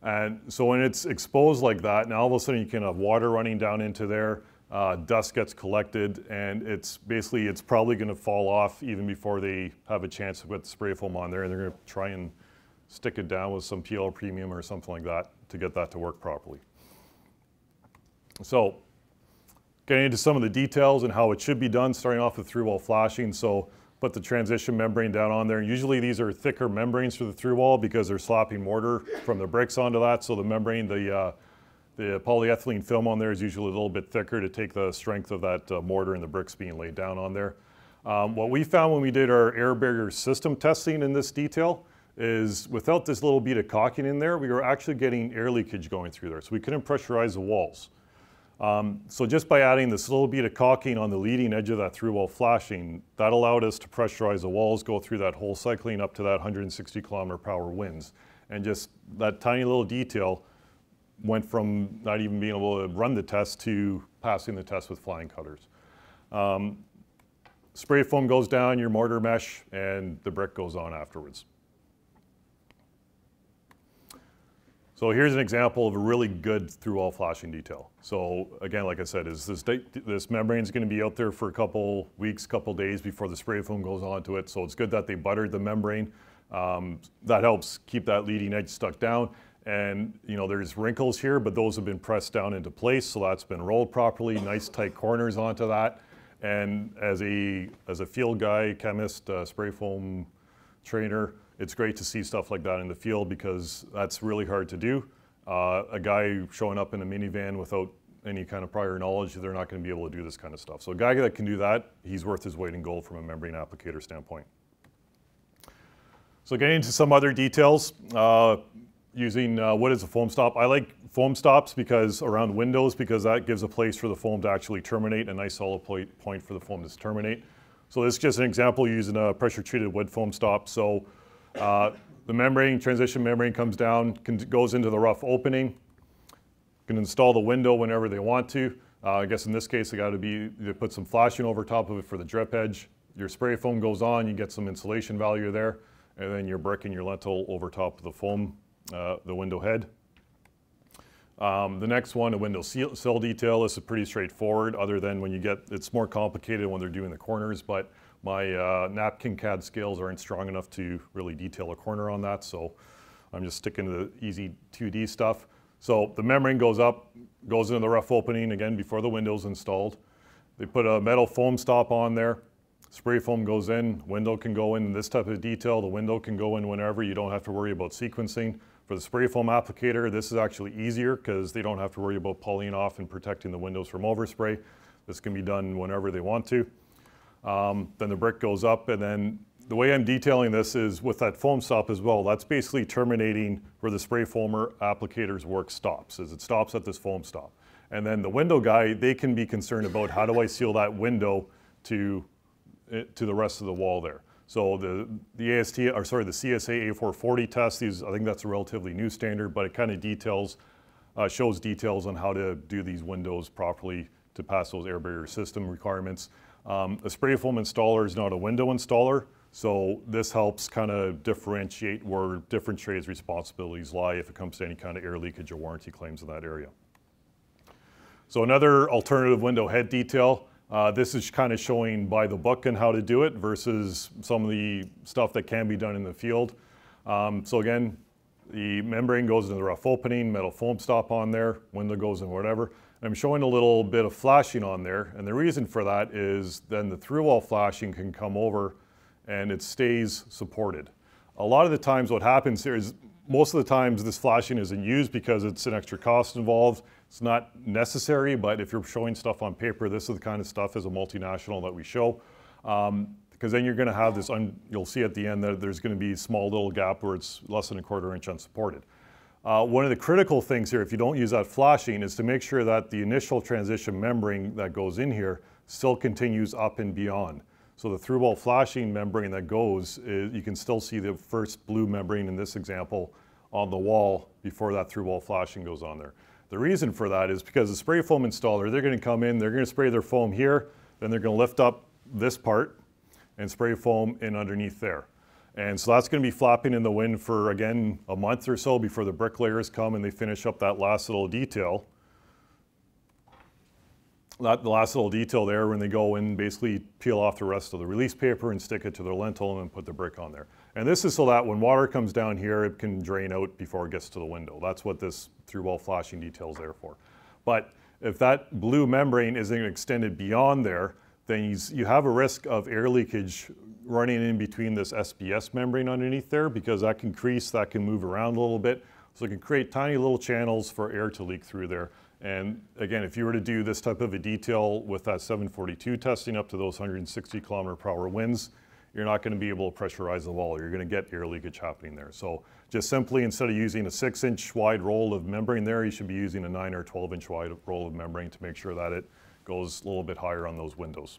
And so when it's exposed like that, now all of a sudden you can have water running down into there, uh, dust gets collected, and it's basically, it's probably going to fall off even before they have a chance to put the spray foam on there, and they're going to try and stick it down with some PL premium or something like that to get that to work properly. So getting into some of the details and how it should be done, starting off with through wall flashing. So put the transition membrane down on there. Usually these are thicker membranes for the through wall because they're slopping mortar from the bricks onto that. So the membrane, the, uh, the polyethylene film on there is usually a little bit thicker to take the strength of that uh, mortar and the bricks being laid down on there. Um, what we found when we did our air barrier system testing in this detail is without this little bead of caulking in there, we were actually getting air leakage going through there. So we couldn't pressurize the walls. Um, so just by adding this little bit of caulking on the leading edge of that through wall flashing, that allowed us to pressurize the walls, go through that whole cycling up to that 160 kilometer per winds. And just that tiny little detail went from not even being able to run the test to passing the test with flying colors. Um, spray foam goes down, your mortar mesh, and the brick goes on afterwards. So here's an example of a really good through wall flashing detail. So again, like I said, is this, this membrane is going to be out there for a couple weeks, couple days before the spray foam goes onto it. So it's good that they buttered the membrane. Um, that helps keep that leading edge stuck down. And you know, there's wrinkles here, but those have been pressed down into place. So that's been rolled properly, nice tight corners onto that. And as a, as a field guy, chemist, uh, spray foam trainer, it's great to see stuff like that in the field because that's really hard to do. Uh, a guy showing up in a minivan without any kind of prior knowledge, they're not going to be able to do this kind of stuff. So a guy that can do that, he's worth his weight in gold from a membrane applicator standpoint. So getting into some other details, uh, using uh, what is a foam stop. I like foam stops because around windows because that gives a place for the foam to actually terminate, a nice solid point for the foam to terminate. So this is just an example using a pressure treated wood foam stop. So uh, the membrane, transition membrane comes down, goes into the rough opening. can install the window whenever they want to. Uh, I guess in this case, they got to be, they put some flashing over top of it for the drip edge. Your spray foam goes on, you get some insulation value there, and then your brick and your lintel over top of the foam, uh, the window head. Um, the next one, a window seal, sill detail. This is pretty straightforward, other than when you get, it's more complicated when they're doing the corners, but my uh, napkin CAD scales aren't strong enough to really detail a corner on that, so I'm just sticking to the easy 2D stuff. So the membrane goes up, goes into the rough opening again before the window's installed. They put a metal foam stop on there. Spray foam goes in, window can go in this type of detail. The window can go in whenever. You don't have to worry about sequencing. For the spray foam applicator, this is actually easier because they don't have to worry about pulling off and protecting the windows from overspray. This can be done whenever they want to. Um, then the brick goes up and then the way I'm detailing this is with that foam stop as well, that's basically terminating where the spray foamer applicator's work stops, is it stops at this foam stop. And then the window guy, they can be concerned about how do I seal that window to, eh, to the rest of the wall there. So the, the AST, or sorry, the CSA A440 test, is, I think that's a relatively new standard, but it kind of details, uh, shows details on how to do these windows properly to pass those air barrier system requirements. Um, a spray foam installer is not a window installer, so this helps kind of differentiate where different trades responsibilities lie if it comes to any kind of air leakage or warranty claims in that area. So another alternative window head detail. Uh, this is kind of showing by the book and how to do it versus some of the stuff that can be done in the field. Um, so again, the membrane goes into the rough opening, metal foam stop on there, window goes in whatever. I'm showing a little bit of flashing on there, and the reason for that is then the through wall flashing can come over and it stays supported. A lot of the times what happens here is most of the times this flashing isn't used because it's an extra cost involved. It's not necessary, but if you're showing stuff on paper, this is the kind of stuff as a multinational that we show. Um, because then you're going to have this, you'll see at the end that there's going to be a small little gap where it's less than a quarter inch unsupported. Uh, one of the critical things here, if you don't use that flashing, is to make sure that the initial transition membrane that goes in here still continues up and beyond. So the through-wall flashing membrane that goes, is, you can still see the first blue membrane in this example on the wall before that through-wall flashing goes on there. The reason for that is because the spray foam installer, they're gonna come in, they're gonna spray their foam here, then they're gonna lift up this part and spray foam in underneath there. And so that's gonna be flapping in the wind for, again, a month or so before the bricklayers come and they finish up that last little detail that, the last little detail there when they go and basically peel off the rest of the release paper and stick it to their lintel and put the brick on there. And this is so that when water comes down here, it can drain out before it gets to the window. That's what this through wall flashing detail is there for. But if that blue membrane isn't extended beyond there, then you have a risk of air leakage running in between this SBS membrane underneath there because that can crease, that can move around a little bit. So it can create tiny little channels for air to leak through there. And again, if you were to do this type of a detail with that 742 testing up to those 160 kilometer per hour winds, you're not going to be able to pressurize the wall. You're going to get air leakage happening there. So just simply instead of using a six inch wide roll of membrane there, you should be using a nine or 12 inch wide roll of membrane to make sure that it goes a little bit higher on those windows.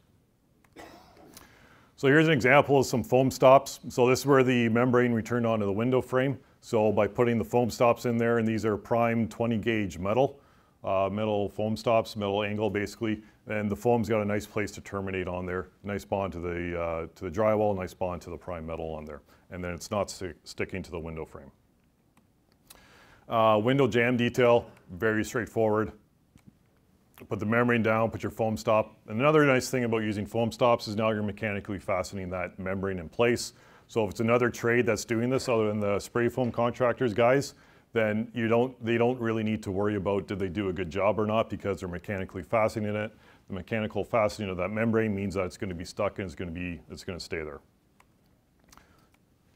So here's an example of some foam stops. So this is where the membrane returned onto the window frame. So by putting the foam stops in there, and these are prime 20 gauge metal, uh, metal foam stops, metal angle basically, and the foam's got a nice place to terminate on there. Nice bond to the, uh, to the drywall, nice bond to the prime metal on there. And then it's not st sticking to the window frame. Uh, window jamb detail, very straightforward. Put the membrane down, put your foam stop. And another nice thing about using foam stops is now you're mechanically fastening that membrane in place. So if it's another trade that's doing this other than the spray foam contractors guys, then you don't, they don't really need to worry about did they do a good job or not because they're mechanically fastening it. The mechanical fastening of that membrane means that it's going to be stuck and it's going to be, it's going to stay there.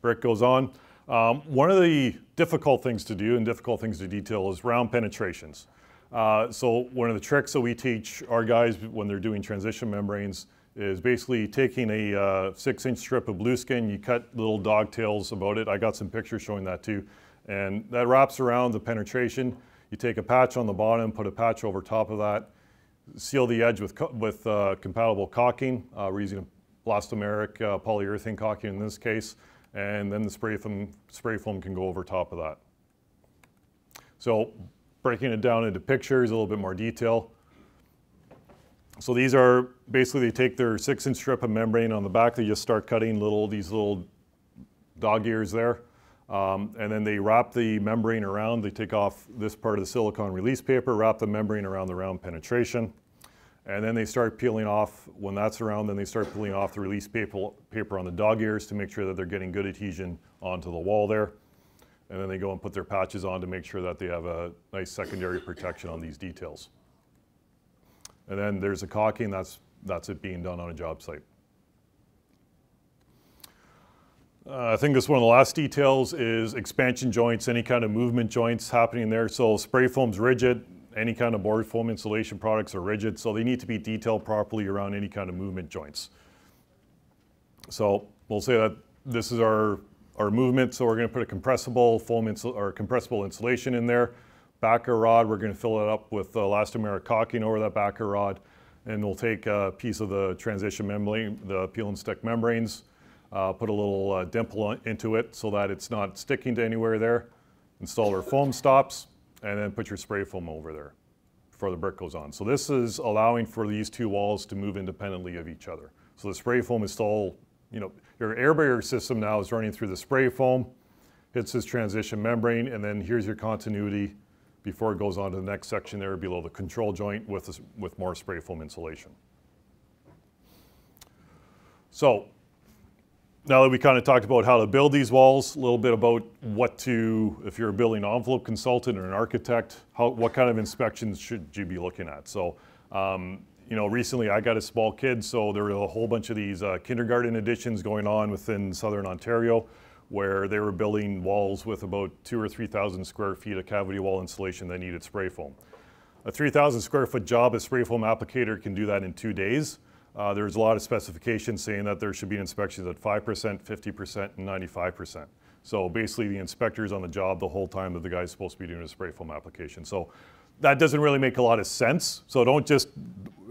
Brick goes on. Um, one of the difficult things to do and difficult things to detail is round penetrations. Uh, so one of the tricks that we teach our guys when they're doing transition membranes is basically taking a uh, six inch strip of blueskin, you cut little dogtails about it. I got some pictures showing that too. And that wraps around the penetration. You take a patch on the bottom, put a patch over top of that, seal the edge with, with uh, compatible caulking. Uh, we're using elastomeric uh, polyurethane caulking in this case, and then the spray foam, spray foam can go over top of that. So breaking it down into pictures, a little bit more detail. So these are basically they take their six inch strip of membrane on the back, they just start cutting little these little dog ears there. Um, and then they wrap the membrane around. They take off this part of the silicone release paper, wrap the membrane around the round penetration. And then they start peeling off, when that's around, then they start peeling off the release paper, paper on the dog ears to make sure that they're getting good adhesion onto the wall there. And then they go and put their patches on to make sure that they have a nice secondary protection on these details. And then there's a caulking, that's, that's it being done on a job site. Uh, I think this one of the last details is expansion joints, any kind of movement joints happening there. So spray foam's rigid, any kind of board foam insulation products are rigid, so they need to be detailed properly around any kind of movement joints. So we'll say that this is our, our movement, so we're gonna put a compressible foam or compressible insulation in there. Backer rod, we're gonna fill it up with elastomeric caulking over that backer rod, and we'll take a piece of the transition membrane, the peel and stick membranes, uh, put a little uh, dimple into it so that it's not sticking to anywhere there. Install our foam stops and then put your spray foam over there before the brick goes on. So this is allowing for these two walls to move independently of each other. So the spray foam is still, you know, your air barrier system now is running through the spray foam, hits this transition membrane, and then here's your continuity before it goes on to the next section there below the control joint with, with more spray foam insulation. So now that we kind of talked about how to build these walls, a little bit about what to, if you're a building envelope consultant or an architect, how, what kind of inspections should you be looking at? So, um, you know, recently I got a small kid, so there were a whole bunch of these uh, kindergarten additions going on within southern Ontario where they were building walls with about two or 3,000 square feet of cavity wall insulation that needed spray foam. A 3,000 square foot job, a spray foam applicator can do that in two days. Uh, there's a lot of specifications saying that there should be inspections at 5%, 50%, and 95%. So basically the inspector's on the job the whole time that the guy's supposed to be doing a spray foam application. So that doesn't really make a lot of sense. So don't just,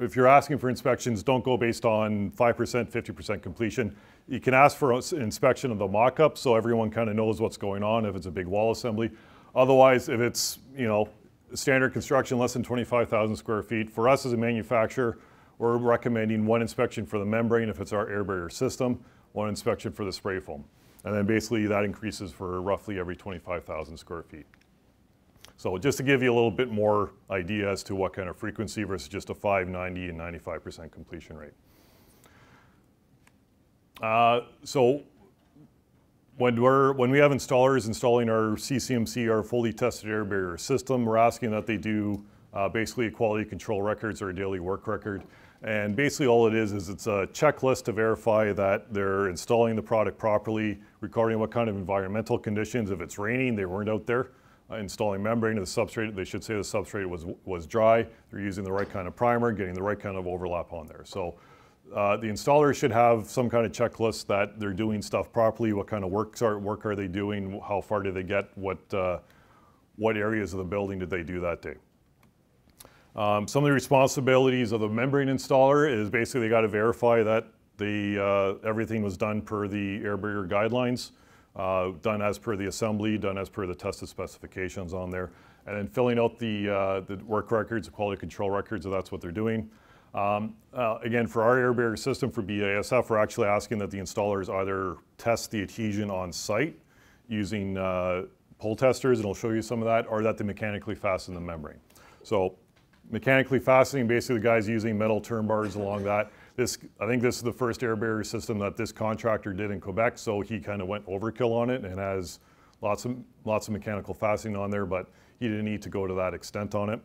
if you're asking for inspections, don't go based on 5%, 50% completion. You can ask for inspection of the mock-up so everyone kind of knows what's going on if it's a big wall assembly. Otherwise, if it's, you know, standard construction less than 25,000 square feet, for us as a manufacturer, we're recommending one inspection for the membrane if it's our air barrier system, one inspection for the spray foam. And then basically that increases for roughly every 25,000 square feet. So just to give you a little bit more idea as to what kind of frequency versus just a 5, 90, and 95% completion rate. Uh, so when, we're, when we have installers installing our CCMC, our fully tested air barrier system, we're asking that they do uh, basically a quality control records or a daily work record. And basically all it is, is it's a checklist to verify that they're installing the product properly, recording what kind of environmental conditions. If it's raining, they weren't out there installing membrane to the substrate. They should say the substrate was, was dry. They're using the right kind of primer, getting the right kind of overlap on there. So uh, the installer should have some kind of checklist that they're doing stuff properly. What kind of works are, work are they doing? How far did they get? What, uh, what areas of the building did they do that day? Um, some of the responsibilities of the membrane installer is basically they got to verify that the, uh, everything was done per the air barrier guidelines, uh, done as per the assembly, done as per the tested specifications on there, and then filling out the, uh, the work records, the quality control records, if that's what they're doing. Um, uh, again, for our air barrier system for BASF, we're actually asking that the installers either test the adhesion on site using uh, pull testers, and I'll show you some of that, or that they mechanically fasten the membrane. So mechanically fastening, basically the guy's using metal term bars along that. This, I think this is the first air barrier system that this contractor did in Quebec, so he kind of went overkill on it and has lots of, lots of mechanical fastening on there, but he didn't need to go to that extent on it.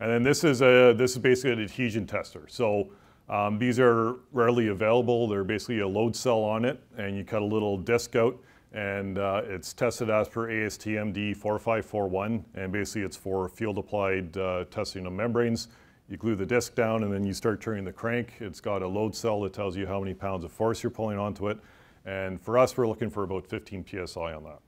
And then this is, a, this is basically an adhesion tester. So um, these are rarely available. They're basically a load cell on it, and you cut a little disc out and uh, it's tested as per ASTM D4541, and basically it's for field applied uh, testing of membranes. You glue the disc down and then you start turning the crank. It's got a load cell that tells you how many pounds of force you're pulling onto it. And for us, we're looking for about 15 PSI on that.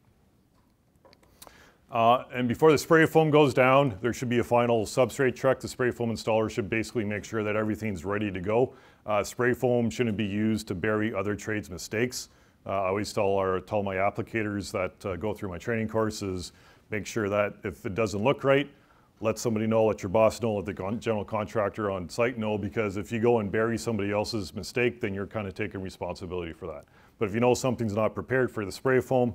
Uh, and before the spray foam goes down, there should be a final substrate check. The spray foam installer should basically make sure that everything's ready to go. Uh, spray foam shouldn't be used to bury other trades' mistakes. Uh, I always tell, our, tell my applicators that uh, go through my training courses, make sure that if it doesn't look right, let somebody know, let your boss know, let the general contractor on site know, because if you go and bury somebody else's mistake, then you're kind of taking responsibility for that. But if you know something's not prepared for the spray foam,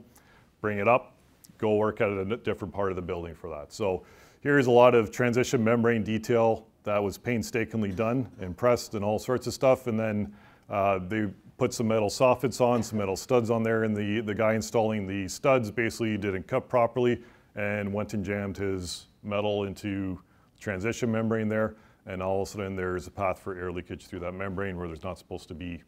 bring it up, go work at a different part of the building for that. So here's a lot of transition membrane detail that was painstakingly done and pressed and all sorts of stuff. And then uh, they put some metal soffits on, some metal studs on there, and the, the guy installing the studs basically didn't cut properly and went and jammed his metal into transition membrane there. And all of a sudden there's a path for air leakage through that membrane where there's not supposed to be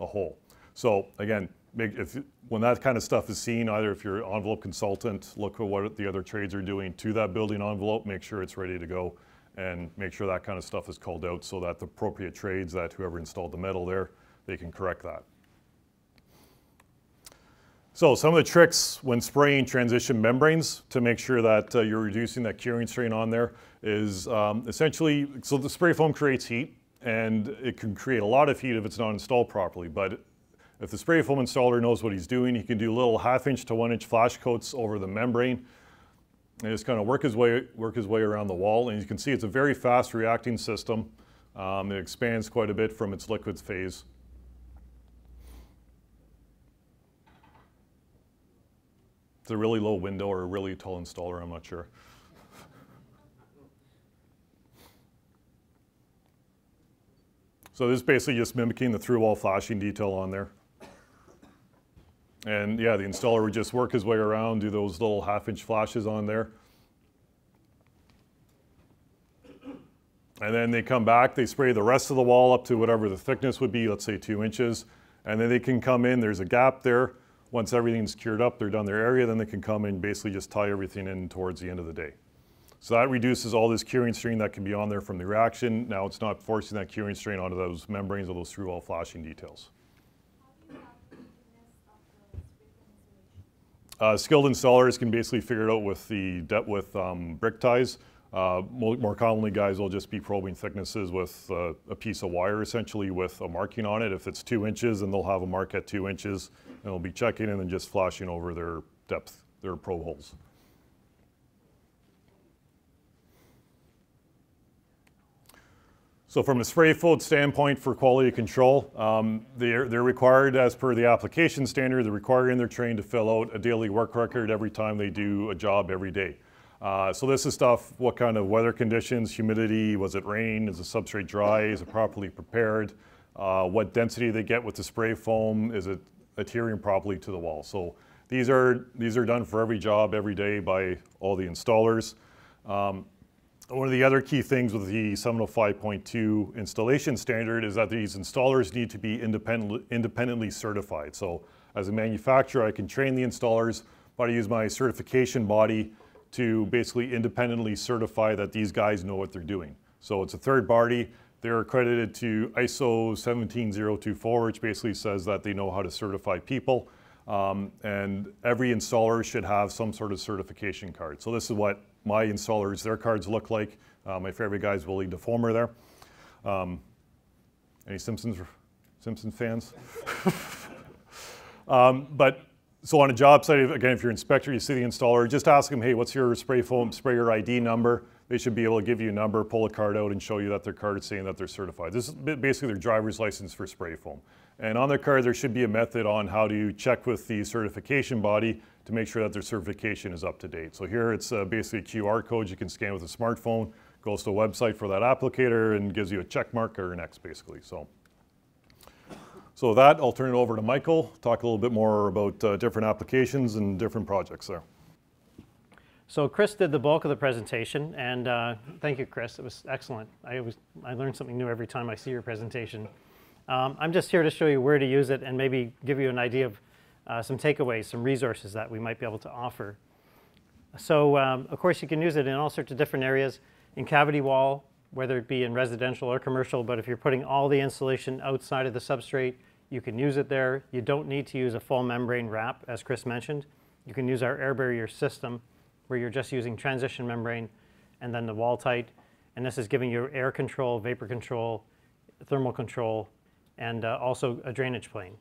a hole. So again, if, when that kind of stuff is seen, either if you're an envelope consultant, look at what the other trades are doing to that building envelope, make sure it's ready to go, and make sure that kind of stuff is called out so that the appropriate trades that whoever installed the metal there, they can correct that. So some of the tricks when spraying transition membranes to make sure that uh, you're reducing that curing strain on there is um, essentially, so the spray foam creates heat and it can create a lot of heat if it's not installed properly, but if the spray foam installer knows what he's doing, he can do little half inch to one inch flash coats over the membrane and just kind of work his way work his way around the wall. And you can see it's a very fast reacting system. Um, it expands quite a bit from its liquid phase. It's a really low window or a really tall installer, I'm not sure. So this is basically just mimicking the through wall flashing detail on there. And yeah, the installer would just work his way around, do those little half inch flashes on there. And then they come back, they spray the rest of the wall up to whatever the thickness would be, let's say two inches. And then they can come in, there's a gap there. Once everything's cured up, they're done their area, then they can come and basically just tie everything in towards the end of the day. So that reduces all this curing strain that can be on there from the reaction. Now it's not forcing that curing strain onto those membranes or those through wall flashing details. Uh, skilled installers can basically figure it out with the with um, brick ties. Uh, more, more, commonly, guys will just be probing thicknesses with uh, a piece of wire, essentially with a marking on it. If it's two inches, then they'll have a mark at two inches, and they'll be checking and then just flashing over their depth, their probe holes. So from a spray foam standpoint for quality control, um, they're, they're required as per the application standard, they're required in their train to fill out a daily work record every time they do a job every day. Uh, so this is stuff, what kind of weather conditions, humidity, was it rain, is the substrate dry, is it properly prepared, uh, what density they get with the spray foam, is it adhering properly to the wall. So these are, these are done for every job every day by all the installers. Um, one of the other key things with the 705.2 installation standard is that these installers need to be independent, independently certified. So as a manufacturer, I can train the installers, but I use my certification body to basically independently certify that these guys know what they're doing. So it's a third party. They're accredited to ISO 17024, which basically says that they know how to certify people. Um, and every installer should have some sort of certification card. So this is what my installers, their cards look like. Uh, my favorite guy is Willie DeFormer there. Um, any Simpsons, Simpson fans? um, but so on a job site, again, if you're an inspector, you see the installer, just ask them, hey, what's your spray foam, sprayer ID number? They should be able to give you a number, pull a card out and show you that their card is saying that they're certified. This is basically their driver's license for spray foam. And on their card, there should be a method on how to check with the certification body to make sure that their certification is up to date. So here it's uh, basically a QR code you can scan with a smartphone, goes to a website for that applicator and gives you a check mark or an X basically. So, so with that, I'll turn it over to Michael, talk a little bit more about uh, different applications and different projects there. So Chris did the bulk of the presentation, and uh, thank you, Chris. It was excellent. I, was, I learn something new every time I see your presentation. Um, I'm just here to show you where to use it and maybe give you an idea of uh, some takeaways, some resources that we might be able to offer. So um, of course you can use it in all sorts of different areas in cavity wall, whether it be in residential or commercial, but if you're putting all the insulation outside of the substrate, you can use it there. You don't need to use a full membrane wrap, as Chris mentioned. You can use our air barrier system where you're just using transition membrane and then the Walltite. And this is giving you air control, vapor control, thermal control, and uh, also a drainage plane.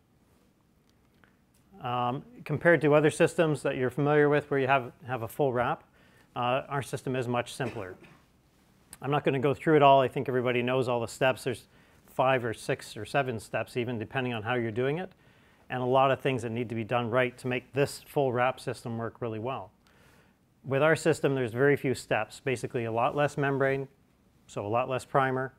Um, compared to other systems that you're familiar with where you have, have a full wrap, uh, our system is much simpler. I'm not going to go through it all. I think everybody knows all the steps. There's five or six or seven steps, even depending on how you're doing it, and a lot of things that need to be done right to make this full wrap system work really well. With our system, there's very few steps. Basically, a lot less membrane, so a lot less primer,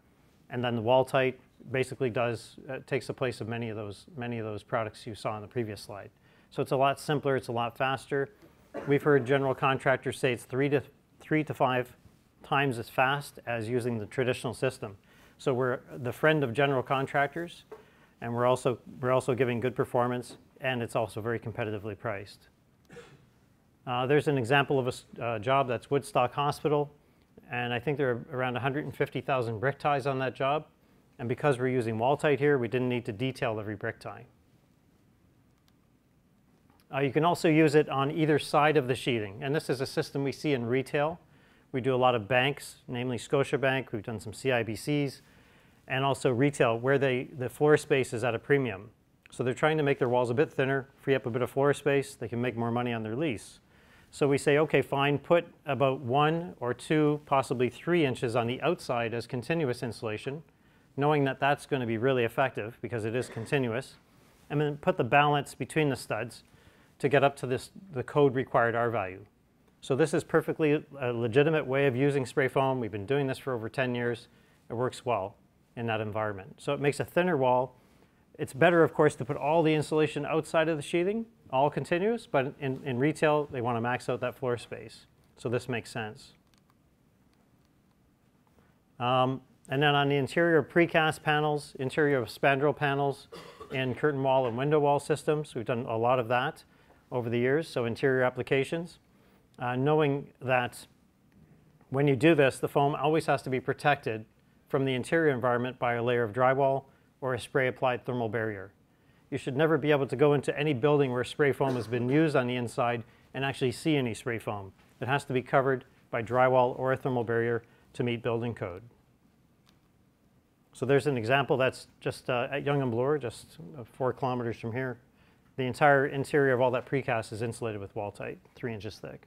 and then the Walltite basically does uh, takes the place of many of those many of those products you saw in the previous slide. So it's a lot simpler. It's a lot faster. We've heard general contractors say it's three to three to five times as fast as using the traditional system. So we're the friend of general contractors, and we're also we're also giving good performance, and it's also very competitively priced. Uh, there's an example of a uh, job that's Woodstock Hospital, and I think there are around 150,000 brick ties on that job. And because we're using Walltite here, we didn't need to detail every brick tie. Uh, you can also use it on either side of the sheathing, and this is a system we see in retail. We do a lot of banks, namely Scotiabank. We've done some CIBCs, and also retail, where they, the floor space is at a premium. So they're trying to make their walls a bit thinner, free up a bit of floor space. They can make more money on their lease. So we say, okay, fine, put about one or two, possibly three inches on the outside as continuous insulation, knowing that that's going to be really effective because it is continuous, and then put the balance between the studs to get up to this, the code required R value. So this is perfectly a legitimate way of using spray foam. We've been doing this for over 10 years. It works well in that environment. So it makes a thinner wall. It's better, of course, to put all the insulation outside of the sheathing, all continuous, but in, in retail, they want to max out that floor space. So this makes sense. Um, and then on the interior precast panels, interior of spandrel panels, and curtain wall and window wall systems, we've done a lot of that over the years, so interior applications. Uh, knowing that when you do this, the foam always has to be protected from the interior environment by a layer of drywall or a spray applied thermal barrier. You should never be able to go into any building where spray foam has been used on the inside and actually see any spray foam. It has to be covered by drywall or a thermal barrier to meet building code. So there's an example that's just uh, at Yonge and Bloor, just uh, four kilometers from here. The entire interior of all that precast is insulated with Walltite, three inches thick.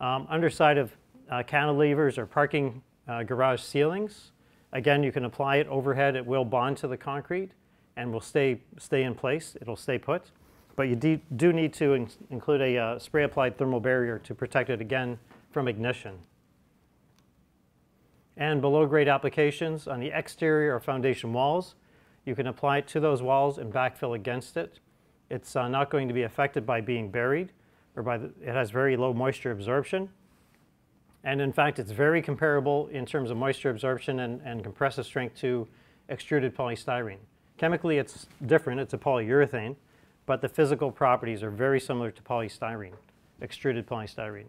Um, underside of uh, cantilevers or parking uh, garage ceilings, again, you can apply it overhead. It will bond to the concrete and will stay, stay in place. It'll stay put. But you do, need to in- include a uh, spray applied thermal barrier to protect it again from ignition. And below grade applications on the exterior or foundation walls, you can apply it to those walls and backfill against it. It's uh, not going to be affected by being buried or by the, it has very low moisture absorption. And in fact, it's very comparable in terms of moisture absorption and, and compressive strength to extruded polystyrene. Chemically, it's different, it's a polyurethane, but the physical properties are very similar to polystyrene, extruded polystyrene.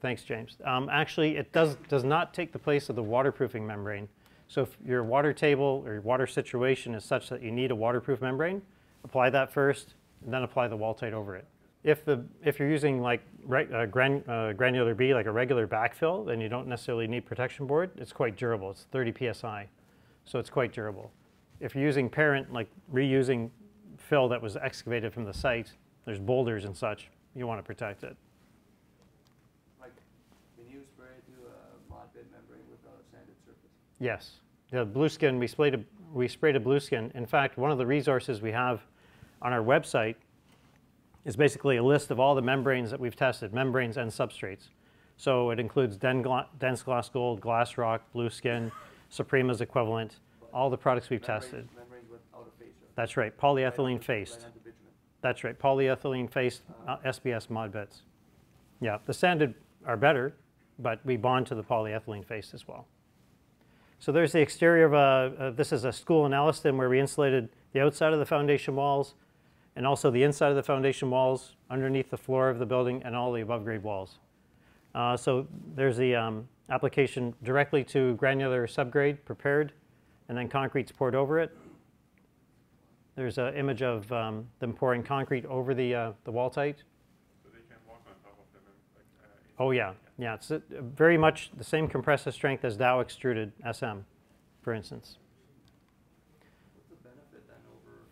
Thanks, James. Um, actually, it does, does not take the place of the waterproofing membrane. So if your water table or your water situation is such that you need a waterproof membrane, apply that first, and then apply the Walltite over it. If, the, if you're using like uh, gran, uh, granular B, like a regular backfill, then you don't necessarily need protection board. It's quite durable. It's 30 psi, so it's quite durable. If you're using parent, like reusing fill that was excavated from the site, there's boulders and such, you want to protect it. Like, can you spray to a mod bit membrane with a sanded surface? Yes. The Blueskin, we sprayed, a, we sprayed a Blueskin. In fact, one of the resources we have on our website is basically a list of all the membranes that we've tested, membranes and substrates. So it includes DensGlass Gold, glass rock, blue skin, Soprema's equivalent, all the products we've Membranes- tested. Membranes without a facer. That's right, polyethylene faced. Right under bitumen. That's right, polyethylene faced uh, SBS mod bits. Yeah, the sanded are better, but we bond to the polyethylene faced as well. So there's the exterior of a, uh, this is a school in Elliston where we insulated the outside of the foundation walls and also the inside of the foundation walls, underneath the floor of the building, and all the above grade walls. Uh, so there's the um, application directly to granular subgrade prepared, and then concrete's poured over it. There's an image of um, them pouring concrete over the, uh, the Walltite. So they can walk on top of them and like. Uh, Oh, yeah, yeah, it's uh, very much the same compressive strength as Dow extruded SM. for instance. What's the benefit then over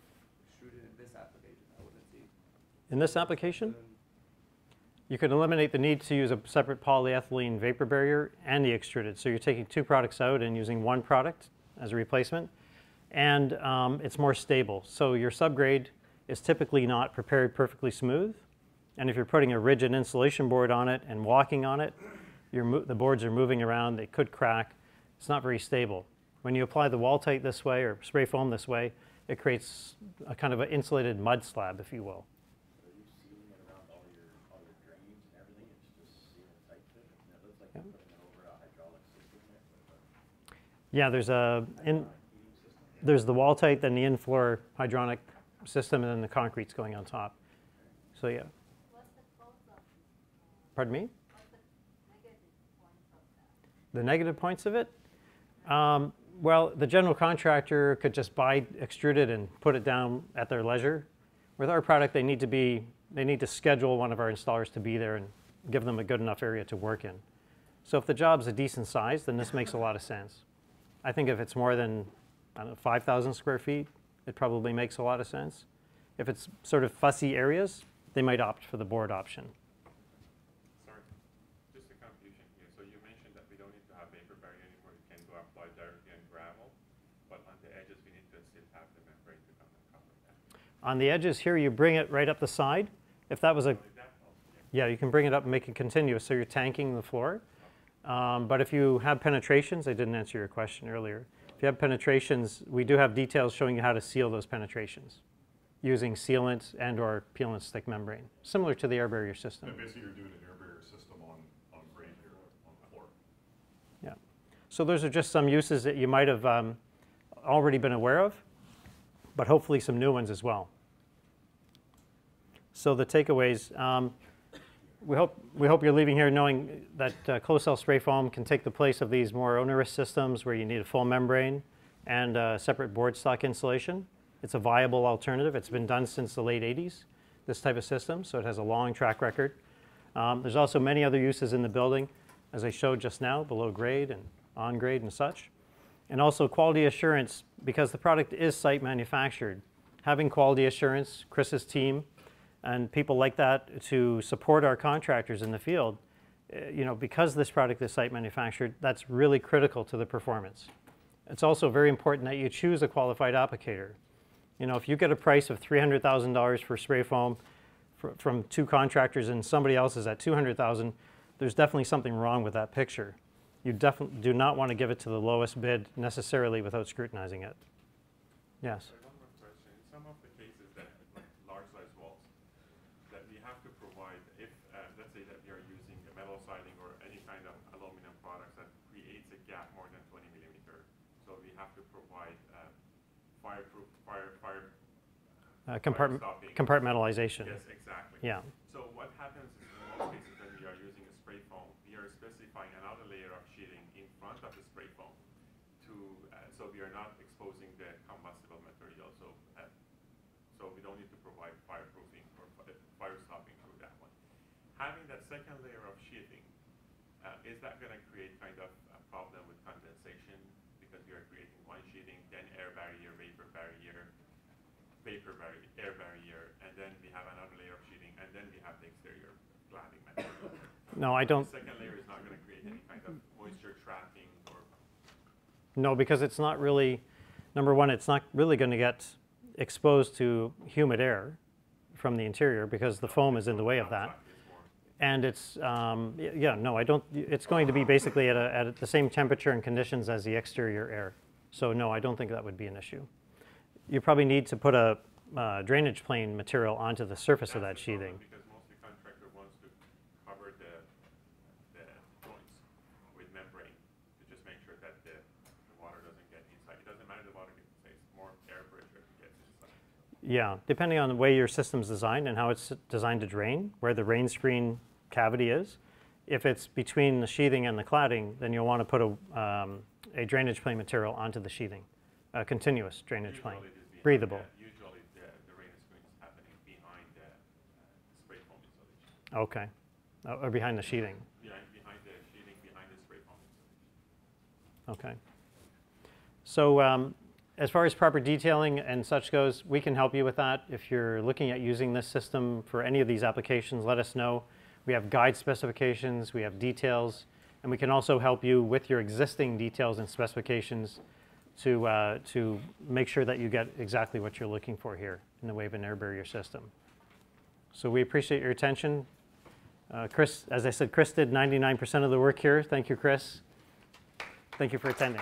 extruded in this application? I wouldn't see. In this application, you could eliminate the need to use a separate polyethylene vapor barrier and the extruded. So you're taking two products out and using one product as a replacement. And um, it's more stable. So your subgrade is typically not prepared perfectly smooth. And if you're putting a rigid insulation board on it and walking on it, the boards are moving around, they could crack. It's not very stable. When you apply the Walltite this way or spray foam this way, it creates a kind of an insulated mud slab, if you will. You sealing it around all your, all your drains and everything, it's just sealed tight fit? And it looks like you're putting it over a hydraulic system there, with a Yeah, there's a, in, there's the Walltite, then the in-floor hydronic system, and then the concrete's going on top. So, yeah. What's the cause of, Pardon me? the negative points of? The negative points of it? Um, well, the general contractor could just buy extruded and put it down at their leisure. With our product, they need to be, they need to schedule one of our installers to be there and give them a good enough area to work in. So if the job's a decent size, then this makes a lot of sense. I think if it's more than, I don't know, 5,000 square feet, it probably makes a lot of sense. If it's sort of fussy areas, they might opt for the board option. Sorry, just a confusion here. So you mentioned that we don't need to have vapor barrier anymore, you can go apply directly on gravel, but on the edges, we need to still have the membrane to come and cover that. On the edges here, you bring it right up the side. If that was a, Only that helps, yeah. you can bring it up and make it continuous, so you're tanking the floor. Um, but if you have penetrations, I didn't answer your question earlier. If you have penetrations, we do have details showing you how to seal those penetrations using sealant and or peel and stick membrane, similar to the air barrier system. And basically, you're doing an air barrier system on, on grade here, on the floor. Yeah. So those are just some uses that you might have um, already been aware of, but hopefully some new ones as well. So the takeaways, um, we hope, we hope you're leaving here knowing that uh, closed cell spray foam can take the place of these more onerous systems where you need a full membrane and uh, separate board stock insulation. It's a viable alternative. It's been done since the late 80s, this type of system, so it has a long track record. Um, there's also many other uses in the building, as I showed just now, below grade and on grade and such. And also quality assurance, because the product is site manufactured. Having quality assurance, Chris's team, and people like that to support our contractors in the field, uh, you know, because this product is site manufactured, that's really critical to the performance. It's also very important that you choose a qualified applicator. You know, if you get a price of $300,000 for spray foam from two contractors and somebody else is at 200,000, there's definitely something wrong with that picture. You definitely do not want to give it to the lowest bid necessarily without scrutinizing it. Yes. Sorry, one more question. In some of the cases that, like large size walls, that we have to provide, if, uh, let's say that we are using a metal siding or any kind of aluminum products that creates a gap more than twenty millimeter. So we have to provide, uh, fireproof, fire, fire, Uh, compart- stopping. compartmentalization. yes, exactly. Yeah. So what happens is in most cases when we are using a spray foam, we are specifying another layer of sheeting in front of the spray foam to, uh, so we are not exposing the combustible material, so, uh, so we don't need to provide fireproofing or fire stopping through that one. Having that second layer of sheeting, uh, is that gonna create kind of a problem with condensation? Because we are creating one sheeting, then air barrier, vapor barrier, vapor barrier, air barrier, and then we have another layer of sheeting, and then we have the exterior cladding material. No, I don't. The second layer is not gonna create any kind of moisture trapping or, No, because it's not really, number one, it's not really going to get exposed to humid air from the interior because the foam is in the way of that. And it's, um, yeah, no, I don't, it's going to be basically at, a, at the same temperature and conditions as the exterior air. So no, I don't think that would be an issue. You probably need to put a uh, drainage plane material onto the surface of that That's sheathing. Because mostly contractor wants to cover the, the joints with membrane to just make sure that the, the water doesn't get inside. It doesn't matter the water gets inside, it's more air pressure gets inside. Yeah, depending on the way your system's designed and how it's designed to drain, where the rain screen cavity is. If it's between the sheathing and the cladding, then you'll want to put a, um, a drainage plane material onto the sheathing, a continuous drainage plane, Usually behind breathable. the- Usually the, the rain screen is happening behind the uh, spray foam insulation. Okay, Uh, or behind the sheathing. Behind, behind the sheeting, behind the spray foam insulation. Okay. So um, as far as proper detailing and such goes, we can help you with that. If you're looking at using this system for any of these applications, let us know. We have guide specifications, we have details, and we can also help you with your existing details and specifications to, uh, to make sure that you get exactly what you're looking for here in the way of an air barrier system. So we appreciate your attention. Uh, Chris, as I said, Chris did 99% of the work here. Thank you, Chris. Thank you for attending.